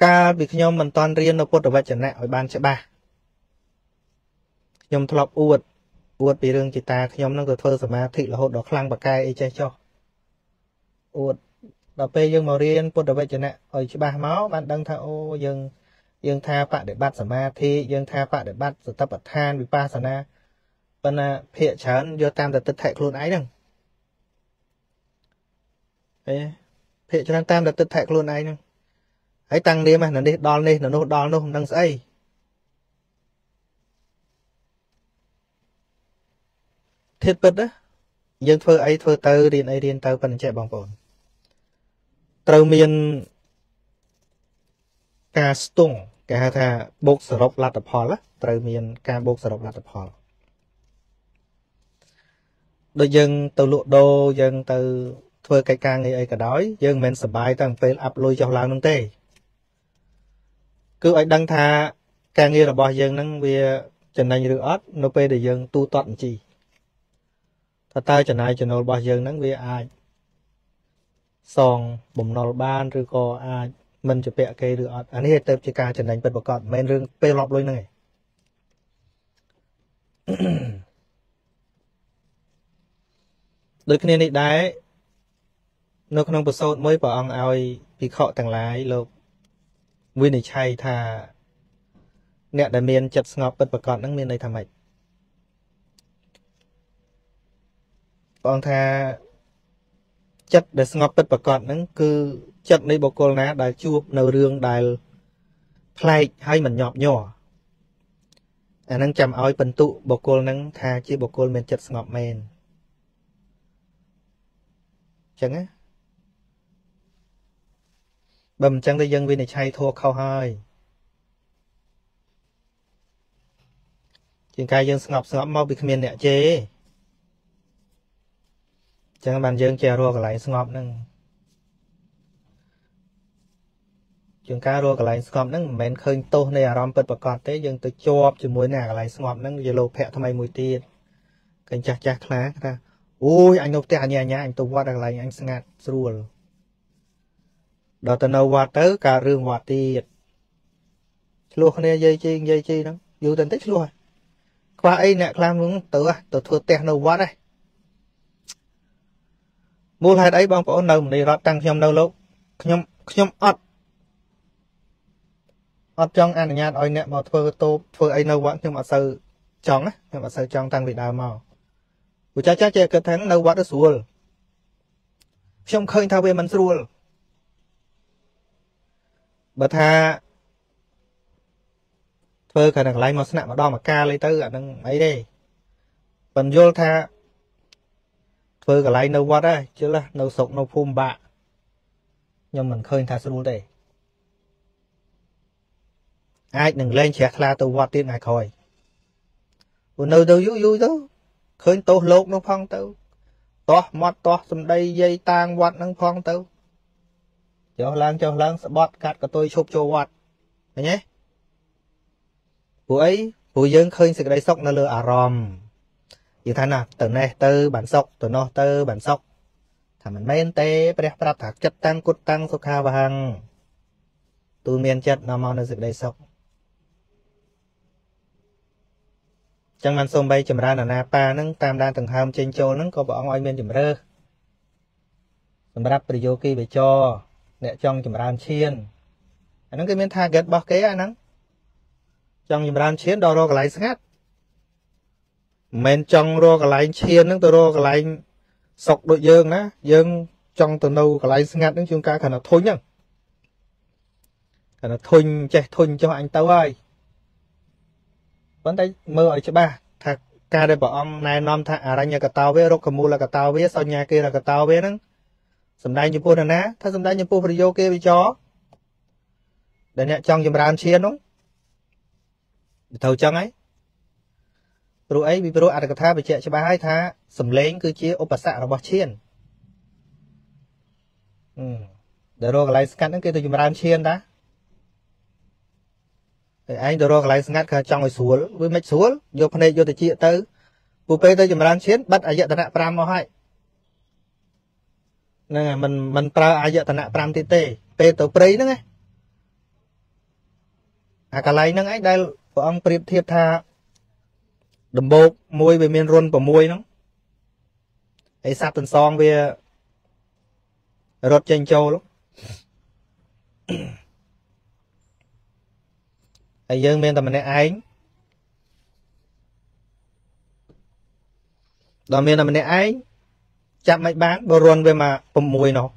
Speaker 1: កាលពីខ្ញុំមិនតាន់រៀននៅពុទ្ធវចនៈឲ្យបានច្បាស់ខ្ញុំធ្លាប់អួតអួតពីរឿងជីតាខ្ញុំនឹងទៅធ្វើសមាធិរហូតដល់ខ្លាំងបកែអីចេះចុះអួតដល់ពេលយើងមករៀនពុទ្ធវចនៈឲ្យច្បាស់មកបានដឹងថាអូយើងយើងថាបដិបត្តិសមាធិយើងថាបដិបត្តិសតិប្បដ្ឋានវិបស្សនា ប៉ុន្តែភាកច្រើនយកតាមតែទឹកថែខ្លួនឯងហ្នឹងអេភាកច្រើនតាមតែទឹកថែខ្លួនឯងហ្នឹងហើយតាំងនាមនៅនេះដល់នេះនៅនោះដល់នោះមិនដឹងស្អីធិតពិតណាយើងធ្វើអីធ្វើទៅរៀនអីរៀនទៅប៉ុណ្ណឹងចេះបងប្អូនត្រូវមានការស្ទង់គេហៅថាបូកសរុបលទ្ធផលត្រូវមានការបូកសរុបលទ្ធផល ដូចយើងទៅលក់ដូរយើងទៅធ្វើកិច្ចការងារអីក៏ដោយយើងមិនមែនសបាយតាំងពេលអាប់លុយចុះឡើងនោះទេគឺឲ្យដឹងថាការងាររបស់យើងហ្នឹងវាចំណេញឬអត់នៅពេលដែលយើងទូទាត់បញ្ជីថាតើចំណាយចំណូលរបស់យើងហ្នឹងវាអាចសងបំណុលបានឬក៏អាចមិនជាពាក់គេឬអត់អានេះទៅជាការចំណេញពិតប្រាកដមិនមែនរឿងពេលលប់លុយហ្នឹងឯង ដូចគ្នានេះដែរនៅក្នុងប្រសូតមួយព្រះអង្គឲ្យភិក្ខុទាំងឡាយលោកវិនិច្ឆ័យថាអ្នកដែលមានចិត្តស្ងប់ពិតប្រាកដហ្នឹងមានន័យថាម៉េចព្រះអង្គថាចិត្តដែលស្ងប់ពិតប្រាកដហ្នឹងគឺចិត្តនៃបុគ្គលណា ដែលជួបនៅរឿងដែលប្លែកហើយមិនញាប់ញ័រអាហ្នឹងចាំឲ្យបន្ទុបុគ្គលហ្នឹងថាជាបុគ្គលមានចិត្តស្ងប់មែន ចឹងណាបើមិនចឹងទេយើងវិនិច្ឆ័យធัวខុសហើយជាងកាយយើងស្ងប់ស្ងប់មកពីគ្មានអ្នកជេទេចឹងបានយើងចេះរកកន្លែងស្ងប់ហ្នឹងជាងការរកកន្លែងស្ងប់ហ្នឹងមិនមែនឃើញទោសនៃអារម្មណ៍ពិតប្រាកដទេយើងទៅជាប់ជាមួយនឹងកន្លែងស្ងប់ហ្នឹងជាលោភៈថ្មីមួយទៀតកញ្ចាស់ចាស់ខ្លាថា អូយអញនៅផ្ទះអញ្ញាអញ្ញាអញទៅវត្តកន្លែងអញស្ងាត់ស្រួលដល់ទៅនៅវត្តទៅកើតរឿងវត្តទៀតឆ្លោះគ្នាយាយជីយាយជីហ្នឹងយូរទៅបន្តិចឆ្លោះខ្វះអីអ្នកខ្លះហ្នឹងទៅទៅធ្វើផ្ទះនៅវត្តហ្នឹងមូលហេតុអីបងប្អូននៅមនីរដ្ឋតាំងខ្ញុំនៅលោកខ្ញុំខ្ញុំអត់អត់ចង់អនុញ្ញាតឲ្យអ្នកមកធ្វើតូបធ្វើអីនៅវត្តខ្ញុំអត់សូវចង់ណាខ្ញុំអត់សូវចង់តាំងពីដើមមក ព្រោះចាស់ចាស់ចេះគិតថានៅវត្តទៅស្រួលខ្ញុំឃើញថាវាមិនស្រួលបើថាធ្វើកន្លែងមកស្នាក់ម្ដងមកកាលអីទៅអានឹងអីទេបញ្យល់ថាធ្វើកន្លែងនៅវត្តហើយជិលនៅស្រុកនៅភូមិបាក់ខ្ញុំមិនឃើញថាស្រួលទេអាចនឹងលែងជ្រះថ្លាទៅវត្តទៀតថ្ងៃក្រោយព្រោះនៅទៅយូរយូរទៅ ឃើញទោសលោកនោះផងទៅតោះមាត់តោះសំដីយាយតាងវត្តនឹងផងទៅចុះឡើងចុះឡើងស្បត់កាត់កតុយឈប់ចូលវត្តឃើញទេព្រោះអីព្រោះយើងឃើញសេចក្តីសុខនៅលើអារម្មណ៍និយាយថាណាទៅនេះទៅបានសុខទៅនោះទៅបានសុខថាមិនមែនទេព្រះប្រាប់ថាចិត្តតាំងគុតតាំងសុខាវហੰទូលមានចិត្តនាំមកនៅសេចក្តីសុខ ចឹងបានសូម្បីចម្រើនអាណាបាហ្នឹងតាមដានដង្ហើមចេញចូលហ្នឹងក៏ព្រះអង្គឲ្យមានជំរើសសម្រាប់ប្រយោគីវិចរអ្នកចង់ចម្រើនឈានអាហ្នឹងគេមាន target របស់គេអាហ្នឹងចង់ចម្រើនឈានដល់រកកន្លែងស្ងាត់មិនមែនចង់រកកន្លែងឈានហ្នឹងទៅរកកន្លែងសុកដូចយើងណាយើងចង់ទៅនៅកន្លែងស្ងាត់ហ្នឹងជួនកាលគ្រាន់តែធុញហ្នឹងគ្រាន់តែធុញចេះធុញចុះអញទៅហើយ ប៉ុន្តែមើលឲ្យច្បាស់ថាការដែលព្រះអង្គណែនាំថាអរញ្ញកតោវេរុក្ខមូលកតោវេសញ្ញាគេរកតោវេហ្នឹងសំដែងចំពោះនរណាថាសំដែងចំពោះប្រយោគេវិចរដែលអ្នកចង់ចម្រើនឈាននោះទៅចឹងហើយព្រោះអីពីព្រោះអត្ថកថាបញ្ជាក់ច្បាស់ហើយថាសំឡេង គឺជាឧបសគ្គរបស់ឈានអឺដែលរកកន្លែងស្កាត់ហ្នឹងគេទៅចម្រើនឈានតា តែឯងទៅរកកន្លែងស្ងាត់គេចង់ឲ្យស្រួលវាមិនស្រួលយកភ្នែកយកតិចទៅពូពេទៅចម្រើនឈានបាត់អយតនៈ5មកហើយហ្នឹងហើយមិនមិនប្រើអយតនៈ5ទៀតទេពេលទៅព្រៃហ្នឹងឯងអាកន្លែងហ្នឹងឯងដែលព្រះអង្គប្រៀបធៀបថាដំបូកមួយវាមានរុន6ហ្នឹងហើយសត្វទន្សងវារត់ចេញចូល ហើយយើងមានតែម្នាក់ឯងដល់មានតែម្នាក់ឯងចាប់មិនបានបើរន់វាមក6នោះ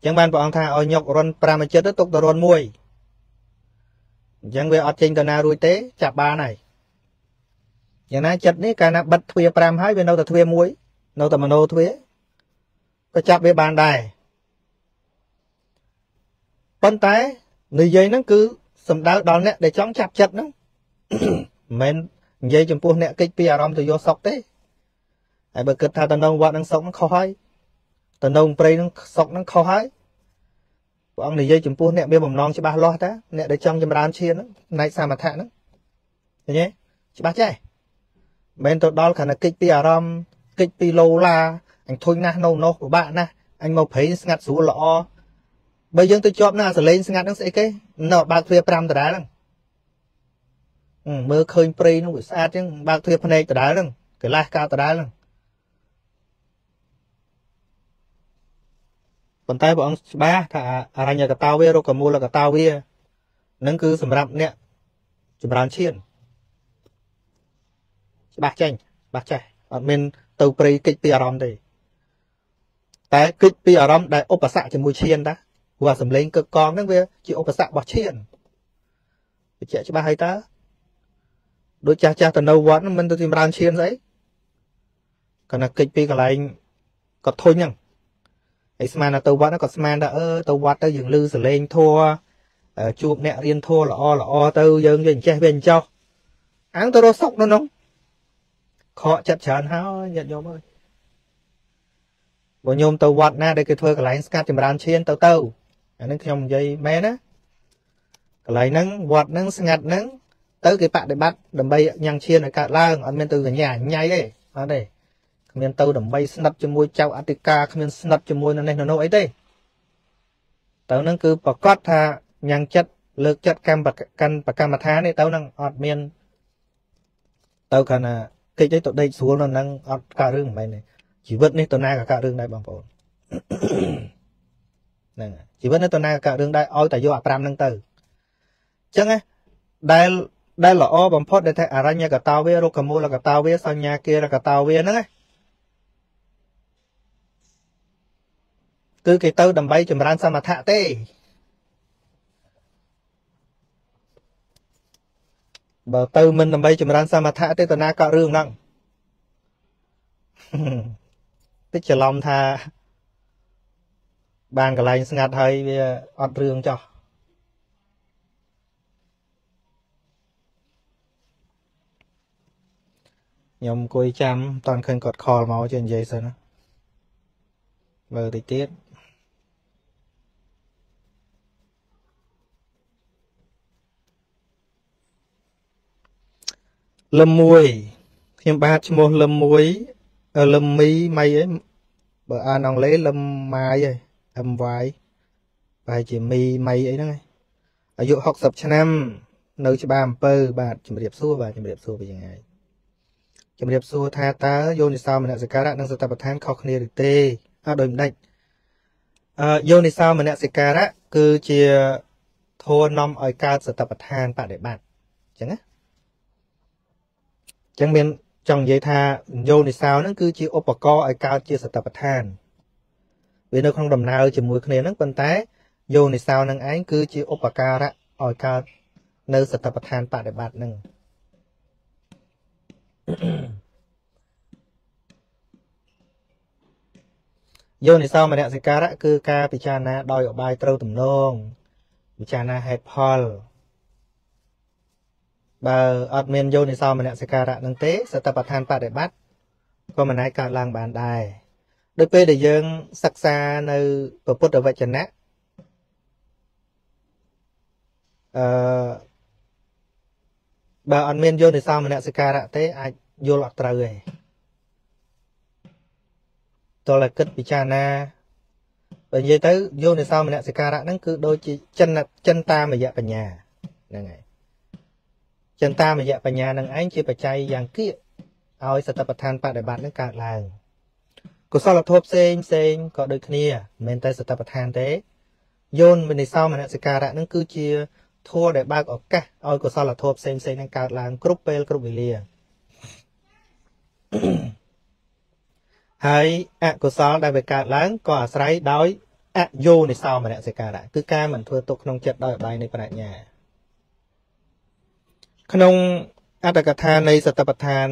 Speaker 1: អញ្ចឹងបានព្រះអង្គថាឲ្យញុករន់5ចិត្តទៅទុកទៅរន់1អញ្ចឹងវាអត់ចេញទៅណារួចទេចាប់បានហើយយ៉ាងណាចិត្តនេះកាលណាបិទទ្វារ5ហើយវានៅតែទ្វារ1នៅតែមโนទ្វារក៏ចាប់វាបានដែរប៉ុន្តែនិយាយហ្នឹងគឺ សំដៅដល់អ្នកដែលចង់ចាប់ចិត្តហ្នឹងមិនមែននិយាយចំពោះអ្នកកិច្ចពីអារម្មណ៍ទៅយកសុកទេហើយបើគិតថាតំណងវត្តនឹងសុកនឹងខុសហើយតំណងព្រៃនឹងសុកនឹងខុសហើយព្រះអង្គនិយាយចំពោះអ្នកមានបំណងច្បាស់លាស់តាអ្នកដែលចង់ចម្រើនឈានហ្នឹងផ្នែកសមថៈហ្នឹងឃើញទេច្បាស់ចេះមិនមែនទៅដល់ខណៈកិច្ចពីអារម្មណ៍កិច្ចពីលោឡាអញធុញណាស់នៅនោះពិបាកណាស់អញមកព្រៃស្ងាត់ស្រួលល្អ បើយើងទៅជាប់នឹងអាសលេងស្ងាត់ហ្នឹងស្អីគេនៅបើកទ្វារ5ដដែលហ្នឹងមើលឃើញព្រៃនោះវាស្អាតចឹងបើកទ្វារភ្នែកដដែលហ្នឹងកន្លះកាដដែលហ្នឹងប៉ុន្តែព្រះអង្គច្បាស់ថាអរញ្ញកតាវារុក្ខមូលកតាវានឹងគឺសម្រាប់អ្នកចម្រើនឈានច្បាស់ចេញច្បាស់ចេះអត់មានទៅព្រៃកិច្ចពីអារម្មណ៍ទេតែកិច្ចពីអារម្មណ៍ដែលឧបសគ្គជាមួយឈានតា ព្រោះសំឡេងកឹកកងហ្នឹងវាជាឧបសគ្គរបស់ឈានបញ្ជាក់ច្បាស់ហើយតើដូចចាស់ចាស់ទៅនៅវត្តហ្នឹងមិនទៅចម្រើនឈានស្អីគណៈកិច្ចពីកន្លែងក៏ធុញហ្នឹងហើយស្មានទៅវត្តក៏ស្មានថាអឺទៅវត្តទៅយើងលឺសលេងធัวជួបអ្នករៀនធัวល្អល្អទៅយើងយើងចេះវាអញ្ចោះអាងទៅរស់សុកនៅនោះខកចិត្តច្រើនហើយញាតិញោមអើយបើញោមទៅវត្តណាដែលគេធ្វើកន្លែងស្កាត់ចម្រើនឈានទៅទៅ អានឹងខ្ញុំនិយាយមែនណាកន្លែងហ្នឹងវត្តហ្នឹងស្ងាត់ហ្នឹងទៅគេបដិបត្តិដើម្បីញ៉ាំងឈានឲ្យកើតឡើងអត់មានទៅកញ្ញាញ៉ៃទេអត់ទេគ្មានទៅដើម្បីស្និទ្ធជាមួយចៅអធិការគ្មានស្និទ្ធជាមួយនៅនេះនៅនោះអីទេទៅនឹងគឺប្រកាសថាញ៉ាំងចិត្តលើកចិត្តកម្មកម្មប្រកម្មដ្ឋាននេះទៅនឹងអត់មានទៅខណៈកិច្ចអីទៅដេកស្រួលនៅនឹងអត់កើតរឿងមិនមែនទេជីវិតនេះទៅណាក៏កើតរឿងដែរបងប្អូន ហ្នឹងជីវិតនេះទៅណាក៏កើតរឿងដែរឲ្យតែយកអា5ហ្នឹងទៅអញ្ចឹងណាដែលដែលល្អបំផុតដែលថាអរញ្ញកតាវារុក្ខមូលកតាវាសញ្ញាគារកតាវាហ្នឹងណាគឺគេទៅដើម្បីចម្រើនសមថៈទេបើទៅមិនដើម្បីចម្រើនសមថៈទេតាណាក៏រឿងហ្នឹងតិចច្រឡំថា បានកន្លែងស្ងាត់ហើយវាអត់រឿងចោះខ្ញុំអង្គុយចាំតន់ឃើញគាត់ខលមកចេះនិយាយសិនណាមើលតិចទៀតលឹមមួយខ្ញុំបាទឈ្មោះលឹមមួយលឹមមីម៉ៃអីបើអានអង់គ្លេសលឹមម៉ាយឯង MY ប្រហែលជាមីម៉ៃអីហ្នឹងឯងអាយុ60ឆ្នាំនៅច្បារអំពើបាទជំរាបសួរបាទជំរាបសួរពីយ៉ាងไงជំរាបសួរថាតើយោនិសោមនសិការៈនិងសតបដ្ឋានខុសគ្នាឬទេអត់ដូចម្ដេចអឺយោនិសោមនសិការៈគឺជាធម៌នាំឲ្យកើតសតបដ្ឋានបដិបត្តិអញ្ចឹងណាចឹងមានចង់និយាយថាយោនិសោហ្នឹងគឺជាឧបករណ៍ឲ្យកើតជាសតបដ្ឋាន វានៅក្នុងដំណើរជាមួយគ្នាហ្នឹងប៉ុន្តែយោនិសោនឹងឯងគឺជាឧបការៈឲ្យកើតនៅសតបដ្ឋានបដិបត្តិហ្នឹងយោនិសោមនសិការៈគឺការពិចារណាដោយអបាយត្រូវទំនងពិចារណាហេតុផលបើអត់មានយោនិសោមនសិការៈនឹងទេសតបដ្ឋានបដិបត្តិក៏មិនអាចកើតឡើងបានដែរ ដោយពេលដែលយើងសិក្សានៅពុទ្ធវចនៈអឺបើអត់មានយោនិសោមនសិការៈទេអាចយល់អត់ត្រូវទេតើគិតពិចារណាបើនិយាយទៅយោនិសោមនសិការៈហ្នឹងគឺដូចជាចិនចិនតាមយៈបញ្ញាហ្នឹងហើយចិន្តាមយៈបញ្ញានឹងឯងជាបច្ច័យយ៉ាងគៀកឲ្យសតបដ្ឋានបដិបត្តិនឹងកើតឡើង កុសលធម៌ផ្សេងផ្សេងក៏ដូចគ្នាមិនមែនតែសតបដ្ឋានទេយនវិនិសោមនសិការៈនឹងគឺជាធម៌ដែលបើកឱកាសឲ្យកុសលធម៌ផ្សេងផ្សេងនឹងកើតឡើងគ្រប់ពេលគ្រប់វេលាហើយអកុសលដែលវាកើតឡើងក៏អាស្រ័យដោយអយោនិសោមនសិការៈគឺការមិនធ្វើទុកក្នុងចិត្តដោយអបាយនៃប្រាជ្ញា ក្នុងអត្តកថានៃសតបដ្ឋាន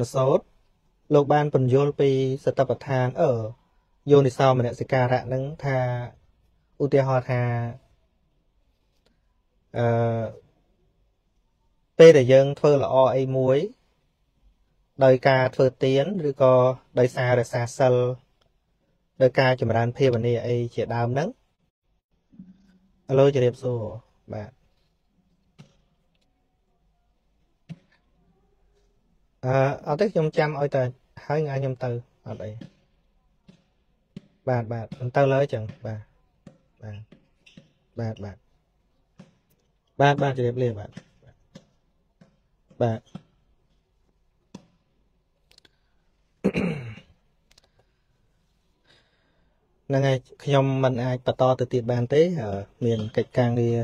Speaker 1: នសោត លោកបានបញ្យល់ពីសតបដ្ឋានអឺយោនិសោមនសិការៈនឹងថាឧទាហរណ៍ថាអឺពេលដែលយើងធ្វើល្អអីមួយដោយការធ្វើទៀនឬក៏ដោយសាររសាសិលដោយការចម្រើនភាវនាអីជាដើមហ្នឹងឥឡូវជម្រាបសួរបាទ អឺអត់ទេខ្ញុំចាំឲ្យតែហើយថ្ងៃខ្ញុំទៅអត់អីបាទបាទមិនទៅលើចឹងបាទបាទបាទបាទបាទបាទជម្រាបលាបាទបាទហ្នឹងហើយខ្ញុំមិនអាចបន្តទៅទៀតបានទេ មានកិច្ចការងារ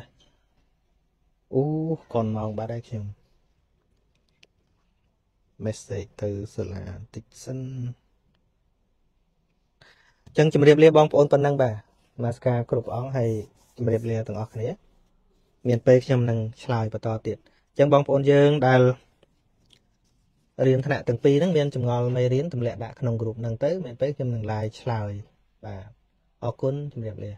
Speaker 1: អូកូនម៉ោងបាត់ហើយខ្ញុំ message ទៅសាលាបន្តិចសិនអញ្ចឹងជម្រាបលាបងប្អូនប៉ុណ្ណឹងបាទមាសការគ្រប់អង្គហើយជម្រាបលាទាំងអស់គ្នា មានពេលខ្ញុំនឹងឆ្លើយបន្តទៀតអញ្ចឹងបងប្អូនយើងដែលរៀនថ្នាក់ទាំងពីរហ្នឹងមានចម្ងល់មេរៀនទម្លាក់ដាក់ក្នុងក្រុមហ្នឹងទៅមានពេលខ្ញុំនឹងឡាយឆ្លើយបាទអរគុណជម្រាបលា